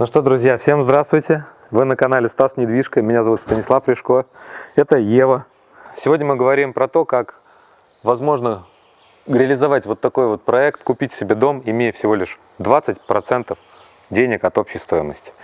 Ну что, друзья, всем здравствуйте. Вы на канале Стас Недвижка. Меня зовут Станислав Рыжко. Это Ева. Сегодня мы говорим про то, как возможно реализовать вот такой вот проект, купить себе дом, имея всего лишь 20% денег от общей стоимости.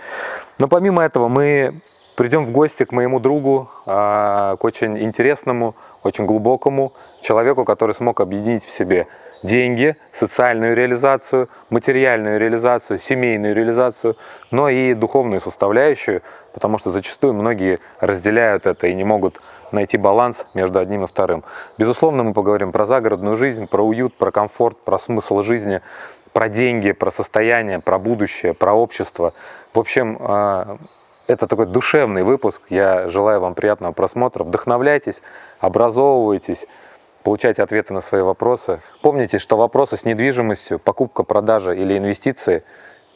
Но помимо этого мы придем в гости к моему другу, а, к очень интересному, очень глубокому человеку, который смог объединить в себе деньги, социальную реализацию, материальную реализацию, семейную реализацию, но и духовную составляющую, потому что зачастую многие разделяют это и не могут найти баланс между одним и вторым. Безусловно, мы поговорим про загородную жизнь, про уют, про комфорт, про смысл жизни, про деньги, про состояние, про будущее, про общество. В общем, а, это такой душевный выпуск. Я желаю вам приятного просмотра. Вдохновляйтесь, образовывайтесь, получайте ответы на свои вопросы. Помните, что вопросы с недвижимостью, покупка, продажа или инвестиции,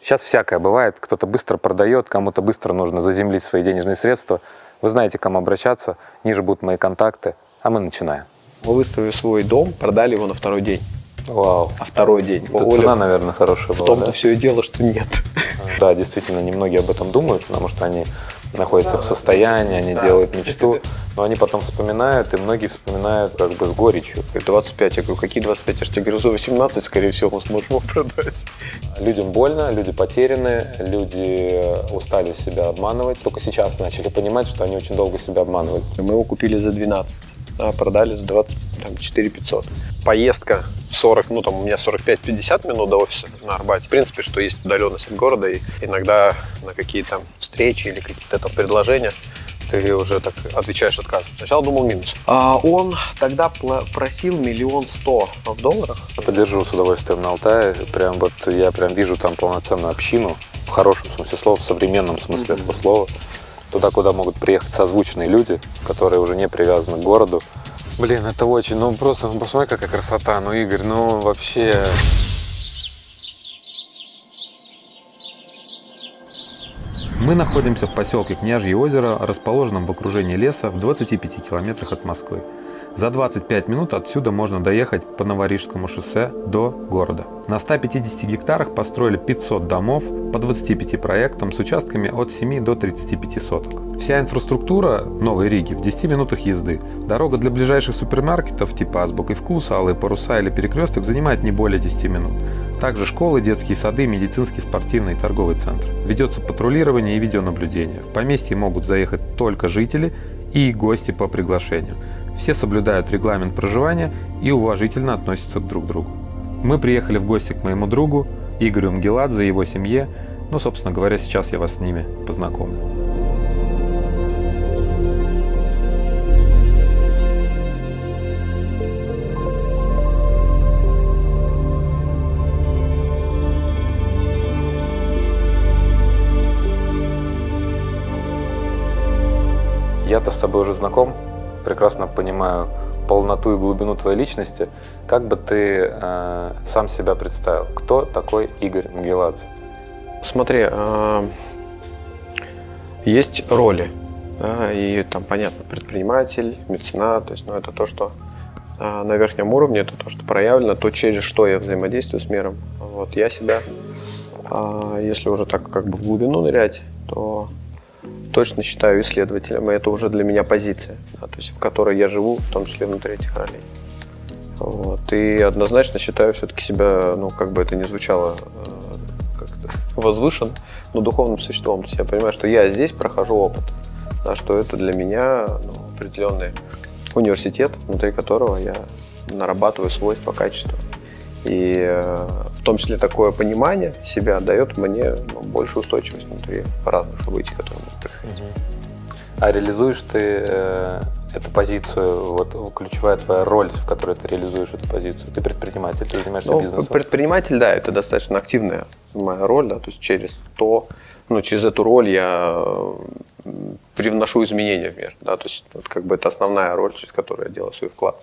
сейчас всякое бывает. Кто-то быстро продает, кому-то быстро нужно заземлить свои денежные средства. Вы знаете, к кому обращаться. Ниже будут мои контакты. А мы начинаем. Мы выставили свой дом, продали его на второй день. Вау. А второй день. Это цена, наверное, хорошая В была, том-то да? все и дело, что нет. Да, действительно, немногие об этом думают, потому что они находятся в состоянии, они делают мечту, но они потом вспоминают, и многие вспоминают как бы с горечью. И 25. Я говорю, какие 25? Я же тебе говорю, за 18, скорее всего, мы сможем его продать. Людям больно, люди потеряны, люди устали себя обманывать. Только сейчас начали понимать, что они очень долго себя обманывали. Мы его купили за 12, а продали за 24 500. Поездка 40, ну там у меня 45-50 минут до офиса на Арбате. В принципе, что есть удаленность от города, и иногда на какие-то встречи или какие-то там предложения ты уже так отвечаешь отказом. Сначала думал минус. А он тогда просил миллион сто в долларах. Поддерживаю с удовольствием на Алтае. Прям вот я прям вижу там полноценную общину, в хорошем смысле слова, в современном смысле этого слова. Туда, куда могут приехать созвучные люди, которые уже не привязаны к городу. Блин, это очень, ну просто, ну посмотри, какая красота, ну Игорь, ну вообще... Мы находимся в поселке Княжье озеро, расположенном в окружении леса в 25 километрах от Москвы. За 25 минут отсюда можно доехать по Новорижскому шоссе до города. На 150 гектарах построили 500 домов по 25 проектам с участками от 7 до 35 соток. Вся инфраструктура Новой Риги в 10 минутах езды. Дорога для ближайших супермаркетов типа Азбук и Вкус, Алые Паруса или Перекресток занимает не более 10 минут. Также школы, детские сады, медицинский, спортивный и торговый центр. Ведется патрулирование и видеонаблюдение. В поместье могут заехать только жители и гости по приглашению. Все соблюдают регламент проживания и уважительно относятся к друг другу. Мы приехали в гости к моему другу Игорю Мгеладзе и его семье. Ну, собственно говоря, сейчас я вас с ними познакомлю. Я-то с тобой уже знаком, прекрасно понимаю полноту и глубину твоей личности. Как бы ты э, сам себя представил? Кто такой Игорь Мгеладзе? Смотри, а, есть роли, да, и там понятно, предприниматель, меценат, то есть, ну, это то, что а, на верхнем уровне, это то, что проявлено, то, через что я взаимодействую с миром. Вот я себя, а, если уже так как бы в глубину нырять, то точно считаю исследователем, и это уже для меня позиция, да, то есть в которой я живу, в том числе внутри этих ролей. Вот. И однозначно считаю все-таки себя, ну, как бы это ни звучало э, как-то возвышен, но духовным существом. То есть я понимаю, что я здесь прохожу опыт, да, что это для меня ну, определенный университет, внутри которого я нарабатываю свойства, качества. И э, в том числе такое понимание себя дает мне ну, большую устойчивость внутри разных событий, которые могут происходить. А реализуешь ты э, эту позицию, вот ключевая твоя роль, в которой ты реализуешь эту позицию? Ты предприниматель, ты занимаешься Ну, бизнесом. предприниматель, да, это достаточно активная моя роль, да, то есть через то, ну, через эту роль я привношу изменения в мир, да, то есть вот как бы это основная роль, через которую я делаю свой вклад.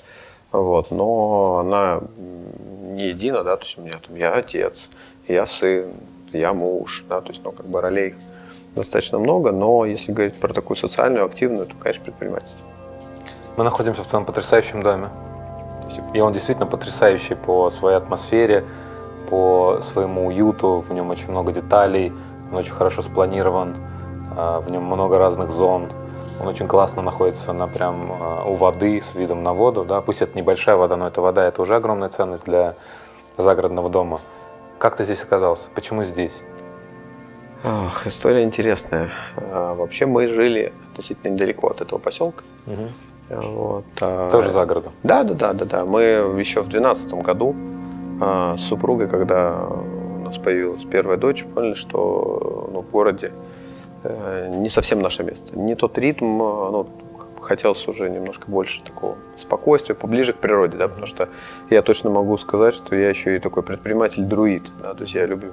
Вот, но она не едина, да, то есть у меня там я отец, я сын, я муж, да, то есть, ну, как бы ролей достаточно много, но если говорить про такую социальную, активную, то, конечно, предпринимательство. Мы находимся в твоем потрясающем доме. И он действительно потрясающий по своей атмосфере, по своему уюту. В нем очень много деталей, он очень хорошо спланирован, а, в нем много разных зон, он очень классно находится на прям а, у воды с видом на воду, да, пусть это небольшая вода, но это вода, это уже огромная ценность для загородного дома. Как ты здесь оказался? Почему здесь? Ах, история интересная. А, вообще мы жили относительно недалеко от этого поселка. Угу. Вот, а... Тоже за городом? Да, да, да, да, да. Мы еще в 2012 году а, с супругой, когда у нас появилась первая дочь, поняли, что ну, в городе э, не совсем наше место. Не тот ритм, а, ну, хотелось уже немножко больше такого спокойствия, поближе к природе, да, потому что я точно могу сказать, что я еще и такой предприниматель-друид, да, то есть я люблю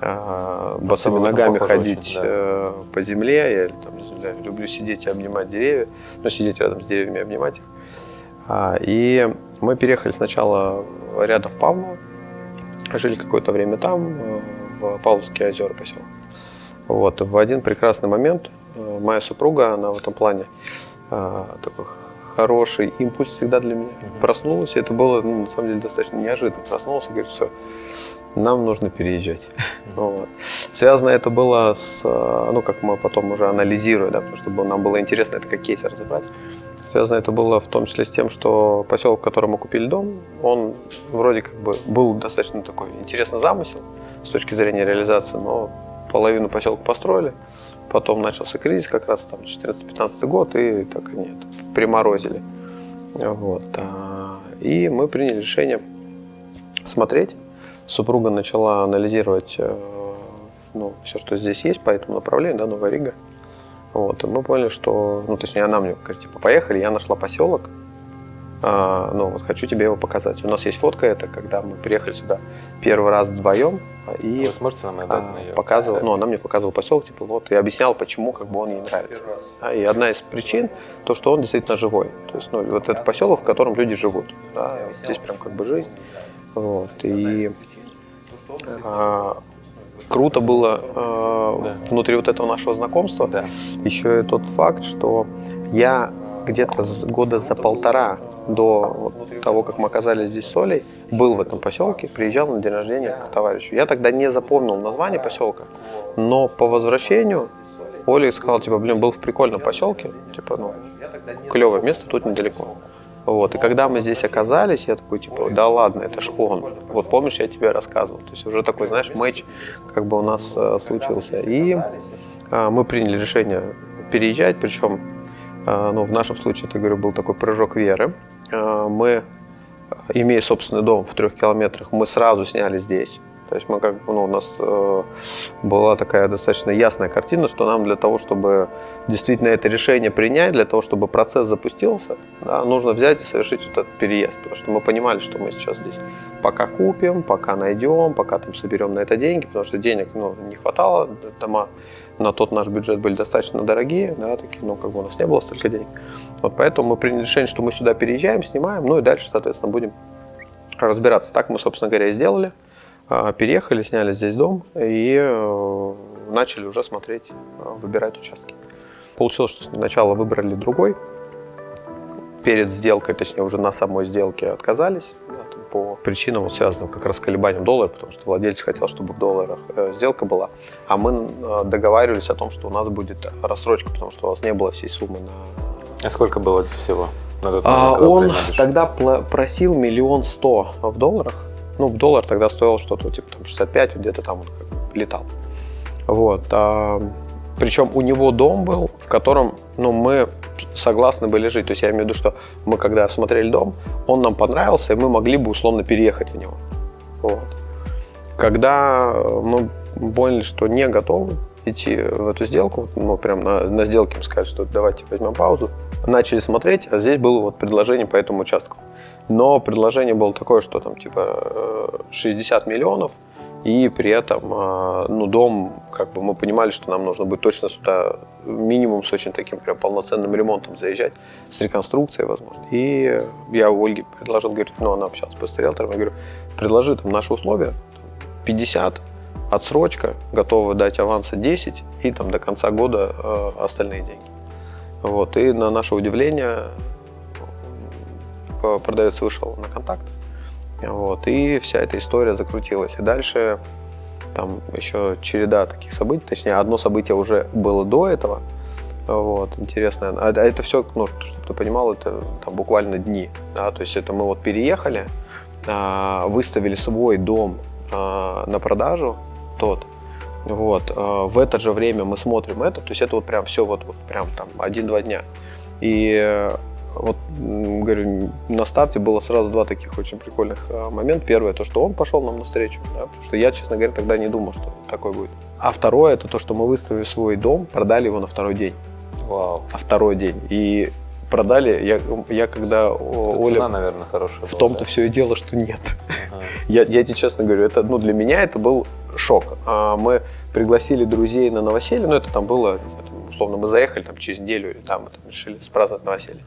э, босыми ногами ходить очень, да. э, по земле, я там, не знаю, люблю сидеть и обнимать деревья, ну, сидеть рядом с деревьями и обнимать их. А, и мы переехали сначала рядом в Павлово, жили какое-то время там, э, в Павловские озера поселок. Вот, в один прекрасный момент э, моя супруга, она в этом плане э, такой хороший импульс всегда для меня. Mm-hmm. Проснулась, и это было, ну, на самом деле, достаточно неожиданно. Проснулся и говорит, все, нам нужно переезжать. Mm-hmm. Вот. Связано это было с, ну, как мы потом уже анализируя, да, потому что нам было интересно это как кейс разобрать. Связано это было в том числе с тем, что поселок, в котором мы купили дом, он вроде как бы был достаточно такой интересный замысел с точки зрения реализации, но половину поселка построили, потом начался кризис как раз там 14-15 год, и так и нет, приморозили. Вот. А, и мы приняли решение смотреть. Супруга начала анализировать э, ну, все, что здесь есть по этому направлению, да, Новая Рига. Вот, и мы поняли, что, ну, точнее, она мне говорит, типа, поехали, я нашла поселок, а, ну, вот хочу тебе его показать. У нас есть фотка, это когда мы приехали сюда первый раз вдвоем, и Вы сможете нам дать а, ее? Показывал, ну, она мне показывала поселок, типа, вот, и объяснял, почему, как бы он ей нравится. А, и одна из причин, то, что он действительно живой. То есть, ну, вот это поселок, в котором люди живут. Да, вот здесь прям как бы жизнь. Вот, и а, круто было да. внутри вот этого нашего знакомства да. еще и тот факт, что я где-то года за полтора до вот того, как мы оказались здесь с Олей, был в этом поселке, приезжал на день рождения к товарищу. Я тогда не запомнил название поселка, но по возвращению Оля сказал, типа, блин, был в прикольном поселке, типа, ну, клевое место, тут недалеко. Вот. И когда мы здесь оказались, я такой, типа, да ладно, это ж он. Вот помнишь, я тебе рассказывал. То есть уже такой, знаешь, матч как бы у нас э, случился. И э, мы приняли решение переезжать, причем, ну, в нашем случае, это, говорю, был такой прыжок веры. Э, мы, имея собственный дом в трех километрах, мы сразу сняли здесь то есть мы как ну, у нас э, была такая достаточно ясная картина, что нам для того, чтобы действительно это решение принять, для того, чтобы процесс запустился, да, нужно взять и совершить вот этот переезд. Потому что мы понимали, что мы сейчас здесь пока купим, пока найдем, пока там соберем на это деньги, потому что денег ну, не хватало, дома на тот наш бюджет были достаточно дорогие, да, такие, ну, как бы у нас не было столько денег. Вот поэтому мы приняли решение, что мы сюда переезжаем, снимаем, ну и дальше, соответственно, будем разбираться. Так мы, собственно говоря, и сделали. А, переехали, сняли здесь дом и э, начали уже смотреть, э, выбирать участки. Получилось, что сначала выбрали другой, перед сделкой, точнее уже на самой сделке отказались да, по причинам, вот, связанным как раз с колебанием доллара, потому что владелец хотел, чтобы в долларах э, сделка была, а мы э, договаривались о том, что у нас будет рассрочка, потому что у нас не было всей суммы на... А сколько было всего? На тот момент, а, он тогда просил миллион сто в долларах, ну, доллар тогда стоил что-то типа там 65, где-то там он летал. Вот. А, причем у него дом был, в котором ну, мы согласны были жить. То есть я имею в виду, что мы когда смотрели дом, он нам понравился, и мы могли бы условно переехать в него. Вот. Когда мы поняли, что не готовы идти в эту сделку, ну прям на, на сделке сказать, что давайте возьмем паузу, начали смотреть, а здесь было вот предложение по этому участку. Но предложение было такое, что там типа 60 э, миллионов, и при этом, э, ну, дом, как бы мы понимали, что нам нужно будет точно сюда минимум с очень таким прям полноценным ремонтом заезжать, с реконструкцией, возможно. И я у Ольги предложил, говорит, ну, она общалась с риэлтором, я говорю, предложи там наши условия, 50, отсрочка, готовы дать аванса 10 и там до конца года э, остальные деньги. Вот, и на наше удивление продавец вышел на контакт, вот, и вся эта история закрутилась. И дальше там еще череда таких событий, точнее, одно событие уже было до этого, вот, интересно. А а это все, ну, чтобы ты понимал, это там буквально дни, да, то есть это мы вот переехали, а, выставили свой дом а, на продажу, тот, вот, в это же время мы смотрим это, то есть это вот прям все вот, вот прям там один-два дня. И вот, говорю, на старте было сразу два таких очень прикольных а, момента. Первое, то, что он пошел нам навстречу, да, потому что я, честно говоря, тогда не думал, что такое будет. А второе, это то, что мы выставили свой дом, продали его на второй день. Вау. А второй день. И продали, я, я когда Это Оля... Цена, наверное, хорошая. В том-то да? все и дело, что нет. Ага. Я, я тебе честно говорю, это, ну, для меня это был шок. А, Мы пригласили друзей на новоселье, ну, это там было, условно, мы заехали там через неделю, и там мы там решили спраздновать новоселье.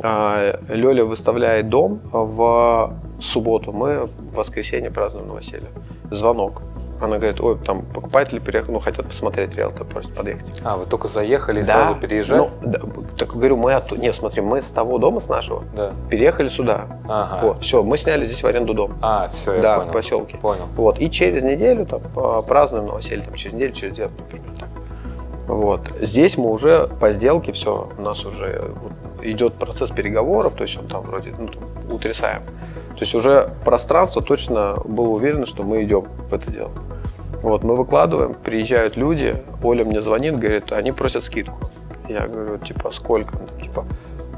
А, Лёля выставляет дом в субботу, мы в воскресенье празднуем новоселье. Звонок. Она говорит, ой, там покупатели переехали, ну, хотят посмотреть риэлтор, просят подъехать. А, вы только заехали и сразу переезжать? Ну, да, так говорю, мы отту- Нет, смотри, мы с того дома, с нашего, Да. переехали сюда. Ага. Вот, все, мы сняли здесь в аренду дом. А, все, я Да, понял. в поселке. Понял. Вот, и через неделю там а, празднуем новоселье, там, через неделю, через две, например, так. Вот. Здесь мы уже по сделке все, у нас уже идет процесс переговоров, то есть он там вроде ну, там, утрясаем. То есть уже пространство точно было уверено, что мы идем в это дело. Вот, мы выкладываем, приезжают люди, Оля мне звонит, говорит, они просят скидку. Я говорю, типа, сколько? Типа,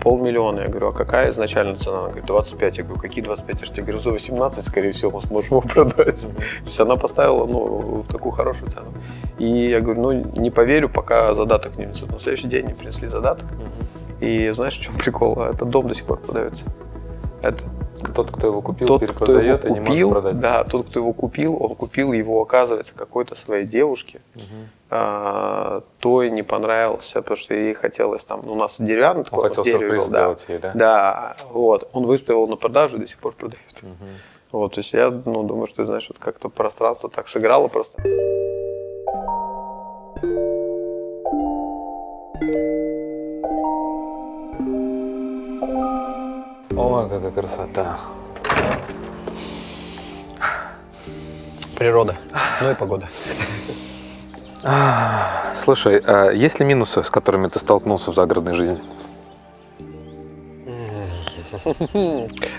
полмиллиона. Я говорю, а какая изначальная цена? Она говорит, 25. Я говорю, какие 25? Я же тебе говорю, за 18, скорее всего, мы сможем его продать. То есть она поставила, ну, в такую хорошую цену. И я говорю, ну, не поверю, пока задаток не внесут. В следующий день мне принесли задаток. И знаешь, в чем прикол? Этот дом до сих пор продается. Это Тот, кто его купил, тот, кто его перепродает и не купил, может продать. да, тот, кто его купил, он купил его, оказывается, какой-то своей девушке, Мгм. а, той не понравился, потому что ей хотелось там, ну, у нас деревянный Он такой, хотел в дереве сюрприз да. сделать ей, да? Да, вот, он выставил на продажу и до сих пор продает. Мгм. Вот, то есть я, ну, думаю, что, знаешь, вот как-то пространство так сыграло просто. Какая красота. Природа, ну и погода. Слушай, а есть ли минусы, с которыми ты столкнулся в загородной жизни?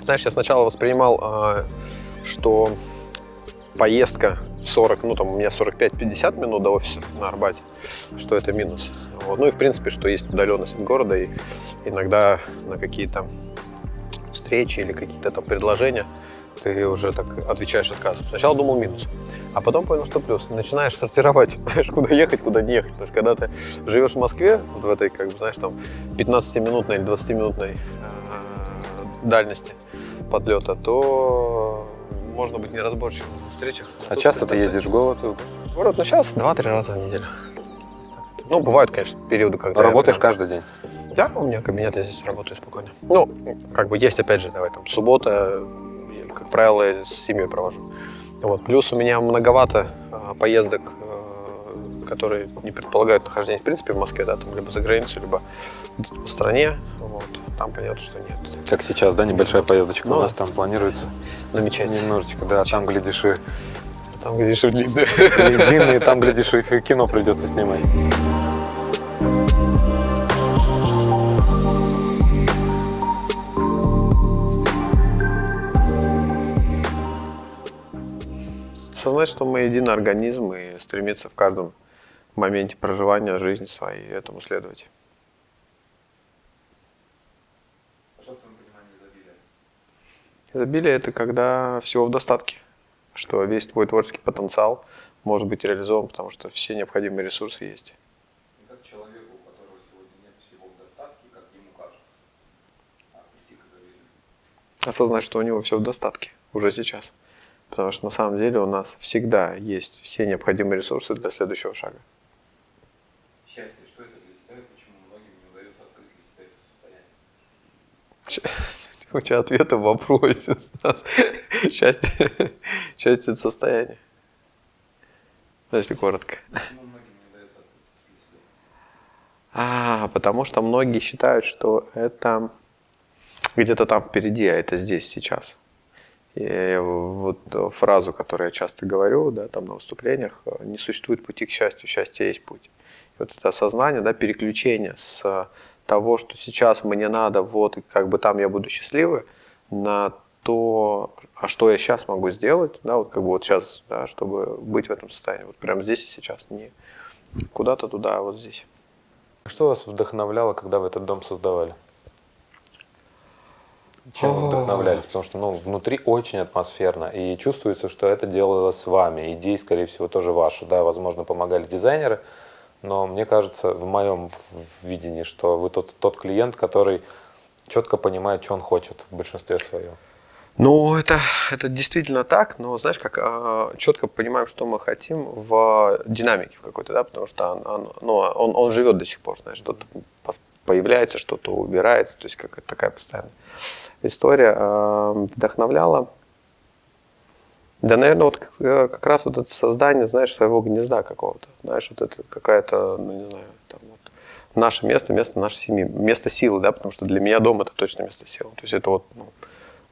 Знаешь, я сначала воспринимал, а, что поездка 40, ну там у меня 45-50 минут до офиса на Арбате, что это минус. Вот. Ну и в принципе, что есть удаленность от города, и иногда на какие-то встречи или какие-то там предложения ты уже так отвечаешь отказом. Сначала думал минус, а потом понял, что плюс. Начинаешь сортировать, знаешь, куда ехать, куда не ехать. Потому что когда ты живешь в Москве, вот в этой, как бы, знаешь, там 15-минутной или 20-минутной э, дальности подлета, то можно быть неразборчивым на встречах. А часто ты ездишь в город? В город? Ну, сейчас два-три раза в неделю. Ну, бывают, конечно, периоды, когда... я Работаешь прям- каждый день? Да, у меня кабинет, я здесь работаю спокойно. Ну, как бы есть, опять же, давай там, суббота, я, как правило, я с семьей провожу. Вот. Плюс у меня многовато а, поездок, э, которые не предполагают нахождение, в принципе, в Москве, да, там либо за границей, либо по стране. Вот. Там понятно, что нет. Как сейчас, да, небольшая поездочка Ну у нас там планируется. Намечается. Немножечко, да, там, глядишь, и Там, где еще длинные. и длинные, там, глядишь, и кино придется снимать. Осознать, что мы единый организм и стремиться в каждом моменте проживания жизни своей этому следовать. Изобилие – это когда всего в достатке, что весь твой творческий потенциал может быть реализован, потому что все необходимые ресурсы есть. Как человеку, у которого сегодня нет всего в достатке, как ему кажется, а прийти к изобилию. Осознать, что у него все в достатке уже сейчас. Потому что на самом деле у нас всегда есть все необходимые ресурсы для следующего шага. Счастье, что это для тебя и почему многим не удается открыть для себя это состояние? У тебя ответы в вопросе. Счастье, счастье – это состояние. Ну, Если коротко. А, потому что многие считают, что это где-то там впереди, а это здесь, сейчас. И вот фразу, которую я часто говорю, да, там на выступлениях, не существует пути к счастью, счастье есть путь. И вот это осознание, да, переключение с того, что сейчас мне надо, вот, как бы там я буду счастливый, на то, а что я сейчас могу сделать, да, вот как бы вот сейчас, да, чтобы быть в этом состоянии, вот прямо здесь и сейчас, не куда-то туда, а вот здесь. Что вас вдохновляло, когда вы этот дом создавали? Чем вы вдохновлялись? Потому что ну, внутри очень атмосферно, и чувствуется, что это делалось с вами. Идеи, скорее всего, тоже ваши. Да, возможно, помогали дизайнеры, но мне кажется, в моем видении, что вы тот, тот клиент, который четко понимает, что он хочет в большинстве своем. Ну, это, это действительно так, но знаешь, как э, четко понимаем, что мы хотим в динамике в какой-то, да, потому что он, он, ну, он, он живет до сих пор, знаешь, что-то появляется, что-то убирается, то есть как такая постоянная история э, вдохновляла. Да, наверное, вот э, как раз вот это создание, знаешь, своего гнезда какого-то, знаешь, вот это какая-то, ну, не знаю, там вот наше место, место нашей семьи, место силы, да, потому что для меня дом это точно место силы. То есть это вот ну,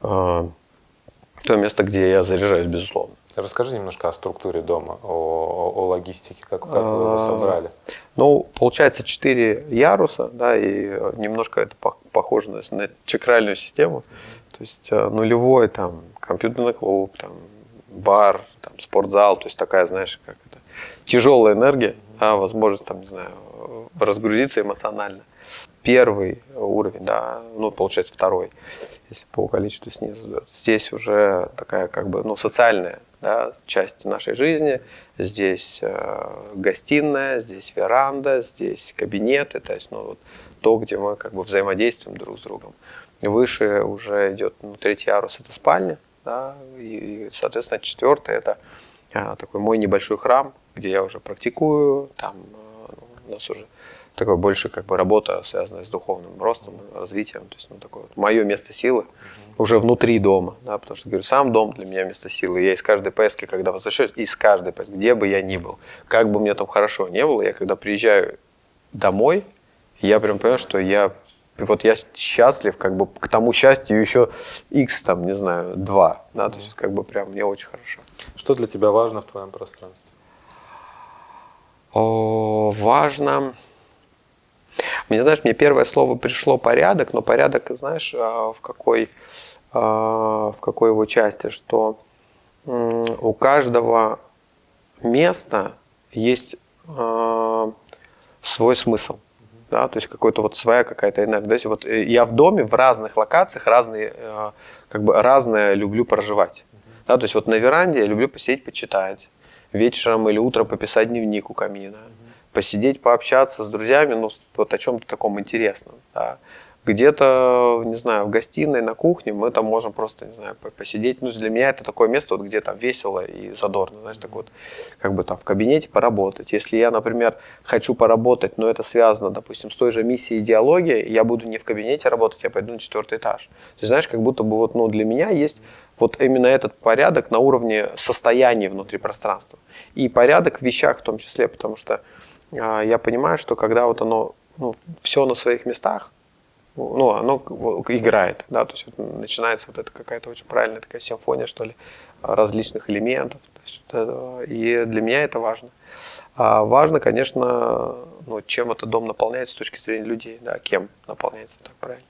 э, то место, где я заряжаюсь, безусловно. Расскажи немножко о структуре дома, о, о, о логистике, как, как вы его а, собрали. Ну, получается, четыре яруса, да, и немножко это похоже на, на чакральную систему. То есть э, нулевой там компьютерный клуб, там бар, там спортзал, то есть такая, знаешь, как это, тяжелая энергия, да, возможность там, не знаю, разгрузиться эмоционально. Первый уровень, да, ну, получается второй, если по количеству снизу. Здесь уже такая как бы, ну, социальная да, часть нашей жизни. Здесь э, гостиная, здесь веранда, здесь кабинеты, то есть ну, вот, то, где мы как бы взаимодействуем друг с другом. Выше уже идет ну, третий ярус, это спальня, да, и, и соответственно четвертый это а, такой мой небольшой храм, где я уже практикую, там а, у нас уже такое больше как бы работа, связанная с духовным ростом, развитием, то есть ну, такое вот мое место силы. Mm-hmm уже внутри дома, да, потому что, говорю, сам дом для меня место силы. Я из каждой поездки, когда возвращаюсь, из каждой поездки, где бы я ни был, как бы мне там хорошо не было, я когда приезжаю домой, я прям понимаю, что я вот я счастлив, как бы к тому счастью еще x там, не знаю, 2, да, то есть как бы прям мне очень хорошо. Что для тебя важно в твоем пространстве? О, важно. Мне, знаешь, мне первое слово пришло порядок, но порядок, знаешь, а, в какой в какой его части, что у каждого места есть а, свой смысл. Да, то есть какой-то вот своя какая-то энергия. То есть вот э, я в доме в разных локациях разные, а, как бы разное люблю проживать. Да, то есть вот на веранде я люблю посидеть, почитать. Вечером или утром пописать дневник у камина. Посидеть, пообщаться с друзьями, ну, вот о чем-то таком интересном. Да где-то, не знаю, в гостиной, на кухне мы там можем просто, не знаю, посидеть. Ну, для меня это такое место, вот, где там весело и задорно, знаешь, так вот, как бы там в кабинете поработать. Если я, например, хочу поработать, но это связано, допустим, с той же миссией идеологии, я буду не в кабинете работать, я пойду на четвертый этаж. Ты знаешь, как будто бы вот, ну, для меня есть вот именно этот порядок на уровне состояния внутри пространства. И порядок в вещах в том числе, потому что а, я понимаю, что когда вот оно, ну, все на своих местах, ну, оно играет, да, то есть вот начинается вот эта какая-то очень правильная такая симфония, что ли, различных элементов, есть, и для меня это важно. А важно, конечно, ну, чем этот дом наполняется с точки зрения людей, да, кем наполняется так правильно.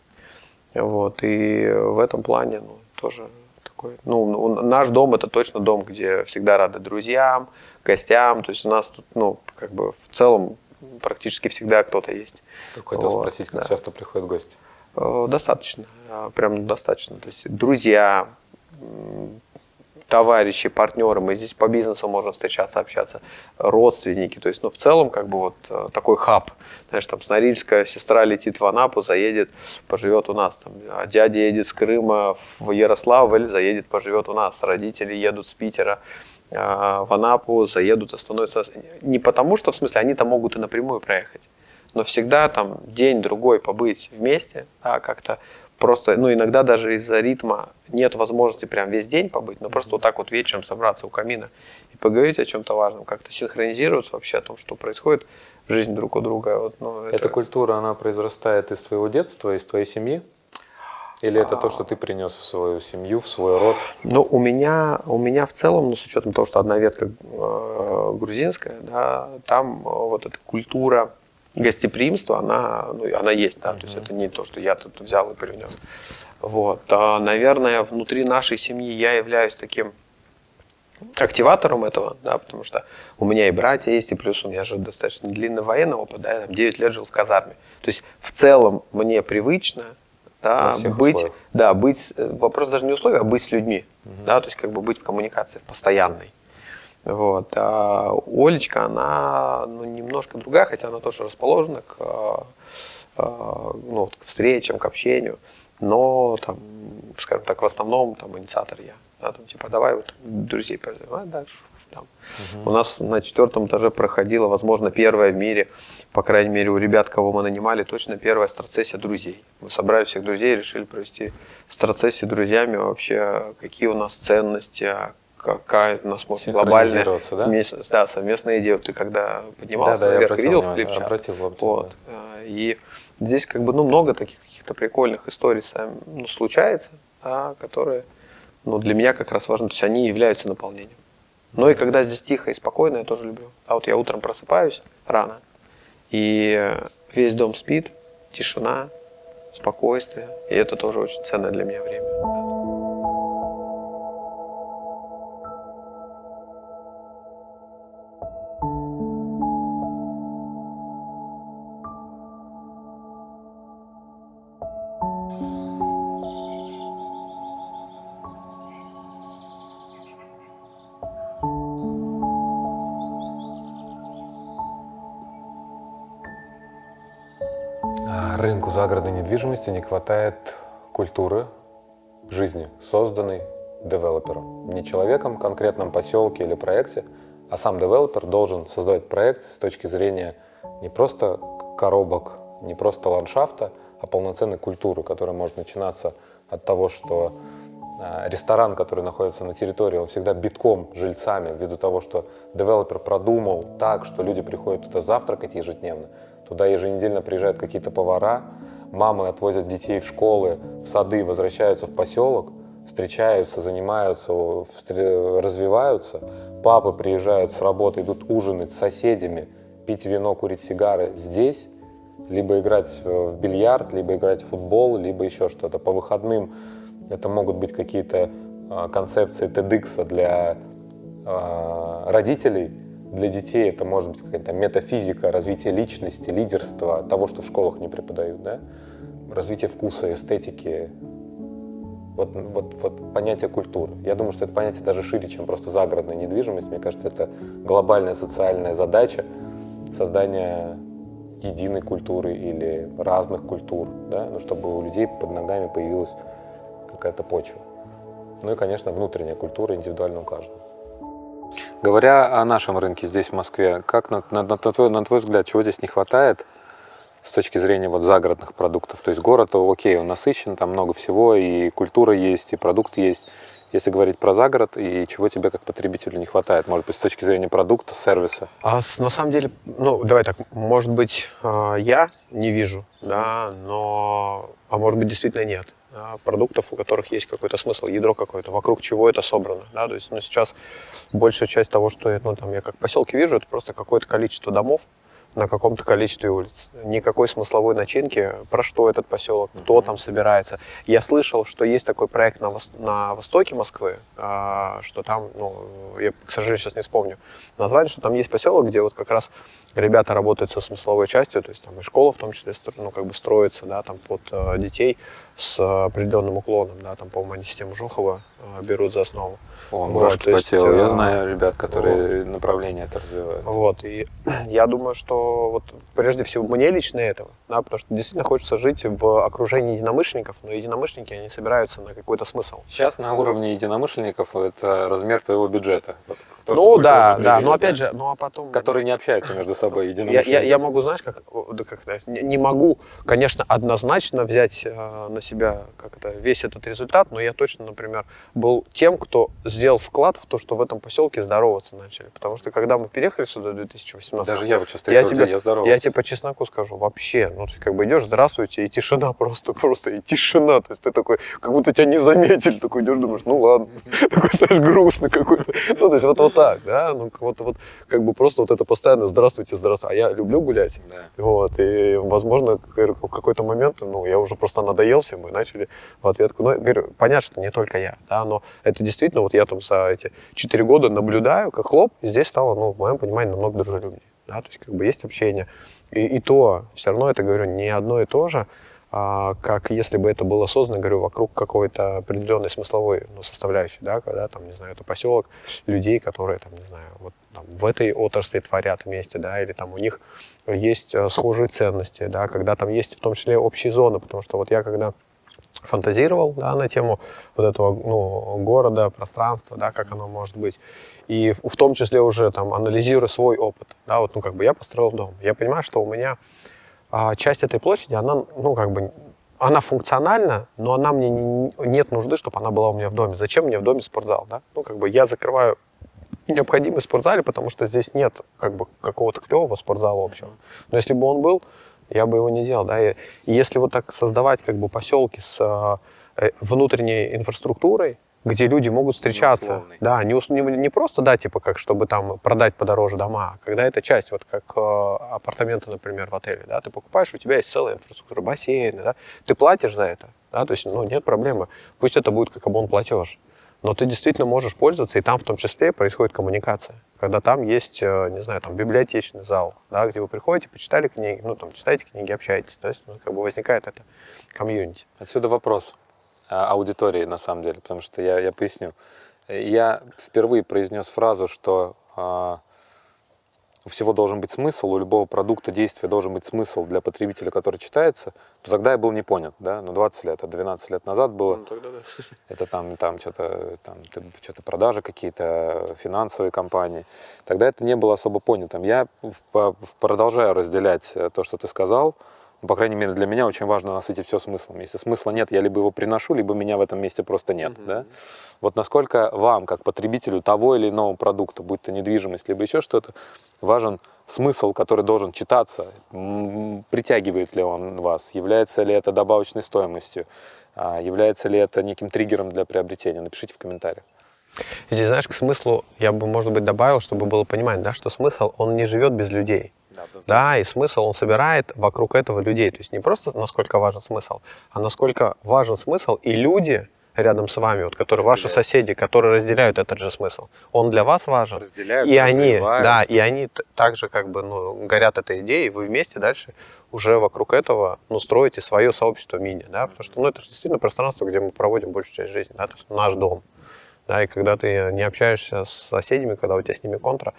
Вот, и в этом плане, ну, тоже такой, ну, наш дом это точно дом, где всегда рады друзьям, гостям, то есть у нас тут, ну, как бы в целом практически всегда кто-то есть. Хотел вот, спросить, как да. часто приходят гости? Э, достаточно, э, прям достаточно. То есть друзья, товарищи, партнеры, мы здесь по бизнесу можем встречаться, общаться, родственники, то есть, ну, в целом, как бы вот э, такой хаб, знаешь, там, Снорильская сестра летит в Анапу, заедет, поживет у нас, там, а дядя едет с Крыма в Ярославль, заедет, поживет у нас, родители едут с Питера, в Анапу, заедут, остановятся. Не потому, что, в смысле, они там могут и напрямую проехать но всегда там день-другой побыть вместе, да, как-то просто, ну, иногда даже из-за ритма нет возможности прям весь день побыть, но просто вот так вот вечером собраться у камина и поговорить о чем-то важном, как-то синхронизироваться вообще о том, что происходит в жизни друг у друга. Вот, ну, это... Эта культура, она произрастает из твоего детства, из твоей семьи? Или это то, что ты принес в свою семью, в свой род? Ну, у меня, у меня в целом, ну, с учетом того, что одна ветка э, грузинская, да, там э, вот эта культура гостеприимства, она, ну, она есть, да, то есть это не то, что я тут взял и принес. Вот, а, наверное, внутри нашей семьи я являюсь таким активатором этого, да, потому что у меня и братья есть, и плюс у меня же достаточно длинный военный опыт, да, я там 9 лет жил в казарме. То есть в целом мне привычно да, быть, условиях. да, быть, э, вопрос даже не условия, а быть с людьми, угу. да, то есть как бы быть в коммуникации в постоянной. Вот. А Олечка, она ну, немножко другая, хотя она тоже расположена к, а, а, ну, к встречам, к общению, но там, скажем так, в основном там инициатор я. Да, там, типа, давай вот друзей позовем, а дальше там. Угу. У нас на четвертом этаже проходила, возможно, первая в мире, по крайней мере, у ребят, кого мы нанимали, точно первая страцессия друзей. Мы собрали всех друзей, решили провести страцессию друзьями вообще, какие у нас ценности, а какая у нас может глобальная да? Совместная, да, совместная идея. Ты когда поднимался да, да, наверх, видел флипчарт? Обратил, обратил, вот. Да. И здесь как бы ну, много таких каких-то прикольных историй сами, ну, случается, да, которые ну, для меня как раз важны. То есть они являются наполнением. Но и когда здесь тихо и спокойно, я тоже люблю. А вот я утром просыпаюсь рано, и весь дом спит, тишина, спокойствие. И это тоже очень ценное для меня время. Загородной недвижимости не хватает культуры жизни, созданной девелопером. Не человеком в конкретном поселке или проекте, а сам девелопер должен создавать проект с точки зрения не просто коробок, не просто ландшафта, а полноценной культуры, которая может начинаться от того, что а, ресторан, который находится на территории, он всегда битком жильцами, ввиду того, что девелопер продумал так, что люди приходят туда завтракать ежедневно, Туда еженедельно приезжают какие-то повара, мамы отвозят детей в школы, в сады, возвращаются в поселок, встречаются, занимаются, развиваются. Папы приезжают с работы, идут ужинать с соседями, пить вино, курить сигары здесь, либо играть в бильярд, либо играть в футбол, либо еще что-то. По выходным это могут быть какие-то а, концепции TEDx для а, родителей, для детей это может быть какая-то метафизика, развитие личности, лидерства, того, что в школах не преподают, да? развитие вкуса, эстетики, вот, вот, вот понятие культуры. Я думаю, что это понятие даже шире, чем просто загородная недвижимость. Мне кажется, это глобальная социальная задача создания единой культуры или разных культур, да? ну, чтобы у людей под ногами появилась какая-то почва. Ну и, конечно, внутренняя культура индивидуально у каждого. Говоря о нашем рынке здесь, в Москве, как на, на, на, твой, на твой взгляд, чего здесь не хватает с точки зрения вот загородных продуктов? То есть город, окей, он насыщен, там много всего, и культура есть, и продукт есть. Если говорить про загород, и чего тебе как потребителю не хватает? Может быть, с точки зрения продукта, сервиса? А на самом деле, ну, давай так, может быть, а, я не вижу, да, но, а может быть, действительно нет продуктов, у которых есть какой-то смысл, ядро какое-то, вокруг чего это собрано, да, то есть, ну, сейчас большая часть того, что ну, там, я как поселке вижу, это просто какое-то количество домов на каком-то количестве улиц. Никакой смысловой начинки, про что этот поселок, кто там собирается. Я слышал, что есть такой проект на, вос- на востоке Москвы, а, что там, ну, я, к сожалению, сейчас не вспомню название, что там есть поселок, где вот как раз ребята работают со смысловой частью, то есть там и школа в том числе, ну, как бы строится, да, там под э, детей с определенным уклоном, да, там, по-моему, они систему Жухова э, берут за основу. О, вот, по телу. Я э, знаю ребят, которые вот. направление это развивают. Вот, и я думаю, что вот прежде всего мне лично этого, да, потому что действительно хочется жить в окружении единомышленников, но единомышленники, они собираются на какой-то смысл. Сейчас на уровне единомышленников это размер твоего бюджета. Вот, то, ну да, да, но опять же, ну а потом... Которые не общаются между собой Я, единомышленники. я, я могу, знаешь, как, да как не, не могу, конечно, однозначно взять э, на себя как это, весь этот результат, но я точно, например, был тем, кто сделал вклад в то, что в этом поселке здороваться начали. Потому что когда мы переехали сюда в 2018 Даже я вот сейчас Я тебе- я я тебе по чесноку скажу, вообще, ну, ты как бы идешь, здравствуйте, и тишина просто, просто, и тишина, то есть ты такой, как будто тебя не заметили, такой идешь, думаешь, ну ладно, такой, знаешь, грустный какой-то, ну, то есть вот, вот так, да, ну, вот, вот, как бы просто вот это постоянно здравствуйте, здравствуйте, а я люблю гулять, Да. вот, и, возможно, в какой-то момент, ну, я уже просто надоел всем, и начали в ответку, ну, говорю, понятно, что не только я, да, но это действительно, вот я там за эти четыре года наблюдаю, как хлоп, здесь стало, ну, в моем понимании, намного дружелюбнее, да, то есть как бы есть общение, и, и то, все равно это, говорю, не одно и то же, а, как если бы это было создано, говорю, вокруг какой-то определенной смысловой ну, составляющей, да, когда там, не знаю, это поселок людей, которые там, не знаю, вот там, в этой отрасли творят вместе, да, или там у них есть э, схожие ценности, да, когда там есть в том числе общие зоны, потому что вот я когда фантазировал, да, на тему вот этого, ну, города, пространства, да, как оно может быть, и в том числе уже там анализируя свой опыт, да, вот, ну, как бы я построил дом, я понимаю, что у меня а, часть этой площади, она, ну, как бы, она функциональна, но она мне не- нет нужды, чтобы она была у меня в доме. Зачем мне в доме спортзал, да? Ну, как бы я закрываю необходимый спортзале, потому что здесь нет как бы какого-то клевого спортзала общего. Но если бы он был, я бы его не делал, да. И, и если вот так создавать как бы поселки с э, внутренней инфраструктурой, где люди могут встречаться, да, не, не, не просто, да, типа как, чтобы там продать подороже дома, а когда это часть, вот как э, апартаменты, например, в отеле, да, ты покупаешь, у тебя есть целая инфраструктура, бассейны, да, ты платишь за это, да, то есть, ну, нет проблемы, пусть это будет как обон платеж, но ты действительно можешь пользоваться, и там в том числе происходит коммуникация. Когда там есть, э, не знаю, там библиотечный зал, да, где вы приходите, почитали книги, ну, там, читаете книги, общаетесь. То есть, ну, как бы возникает это комьюнити. Отсюда вопрос а, аудитории, на самом деле, потому что я, я поясню. Я впервые произнес фразу, что а, у всего должен быть смысл, у любого продукта действия должен быть смысл для потребителя, который читается, то тогда я был не понят, да, ну 20 лет, а 12 лет назад было, тогда да. это там, там что-то, там, что-то продажи какие-то, финансовые компании. Тогда это не было особо понятым. Я продолжаю разделять э, то, что ты сказал. Ну, по крайней мере, для меня очень важно насытить все смыслом. Если смысла нет, я либо его приношу, либо меня в этом месте просто нет. Мгм. Да? Вот насколько вам, как потребителю того или иного продукта, будь то недвижимость, либо еще что-то, важен смысл, который должен читаться, притягивает ли он вас, является ли это добавочной стоимостью, а, является ли это неким триггером для приобретения. Напишите в комментариях. Здесь, знаешь, к смыслу я бы, может быть, добавил, чтобы было понимание, да, что смысл, он не живет без людей. Да, и смысл он собирает вокруг этого людей. То есть не просто насколько важен смысл, а насколько важен смысл и люди рядом с вами, вот, которые ваши Разделяют. соседи, которые разделяют этот же смысл. Он для вас важен. И они, да, и они также как бы ну, горят этой идеей, вы вместе дальше уже вокруг этого ну, строите свое сообщество мини, да, потому что ну, это же действительно пространство, где мы проводим большую часть жизни, да, то есть наш дом. Да, и когда ты не общаешься с соседями, когда у тебя с ними контра,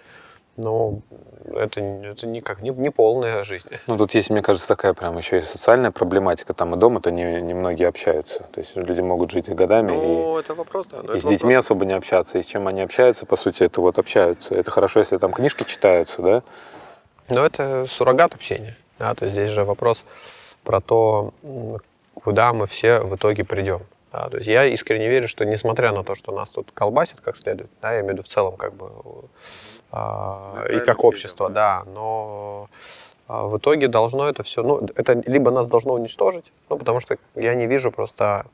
ну, это, это никак не, не полная жизнь. Ну, тут есть, мне кажется, такая прям еще и социальная проблематика. Там и дома-то не, не многие общаются. То есть люди могут жить годами Ну, это вопрос, да. и, и с детьми особо не общаться. И с чем они общаются, по сути, это вот общаются. Это хорошо, если там книжки читаются, да? Но это суррогат общения. Да, то есть здесь же вопрос про то, куда мы все в итоге придем. Да, то есть я искренне верю, что несмотря на то, что нас тут колбасит как следует, да, я имею в виду в целом как бы а, и как общество, идем, да, но а, в итоге должно это все, ну, это либо нас должно уничтожить, ну, потому что я не вижу просто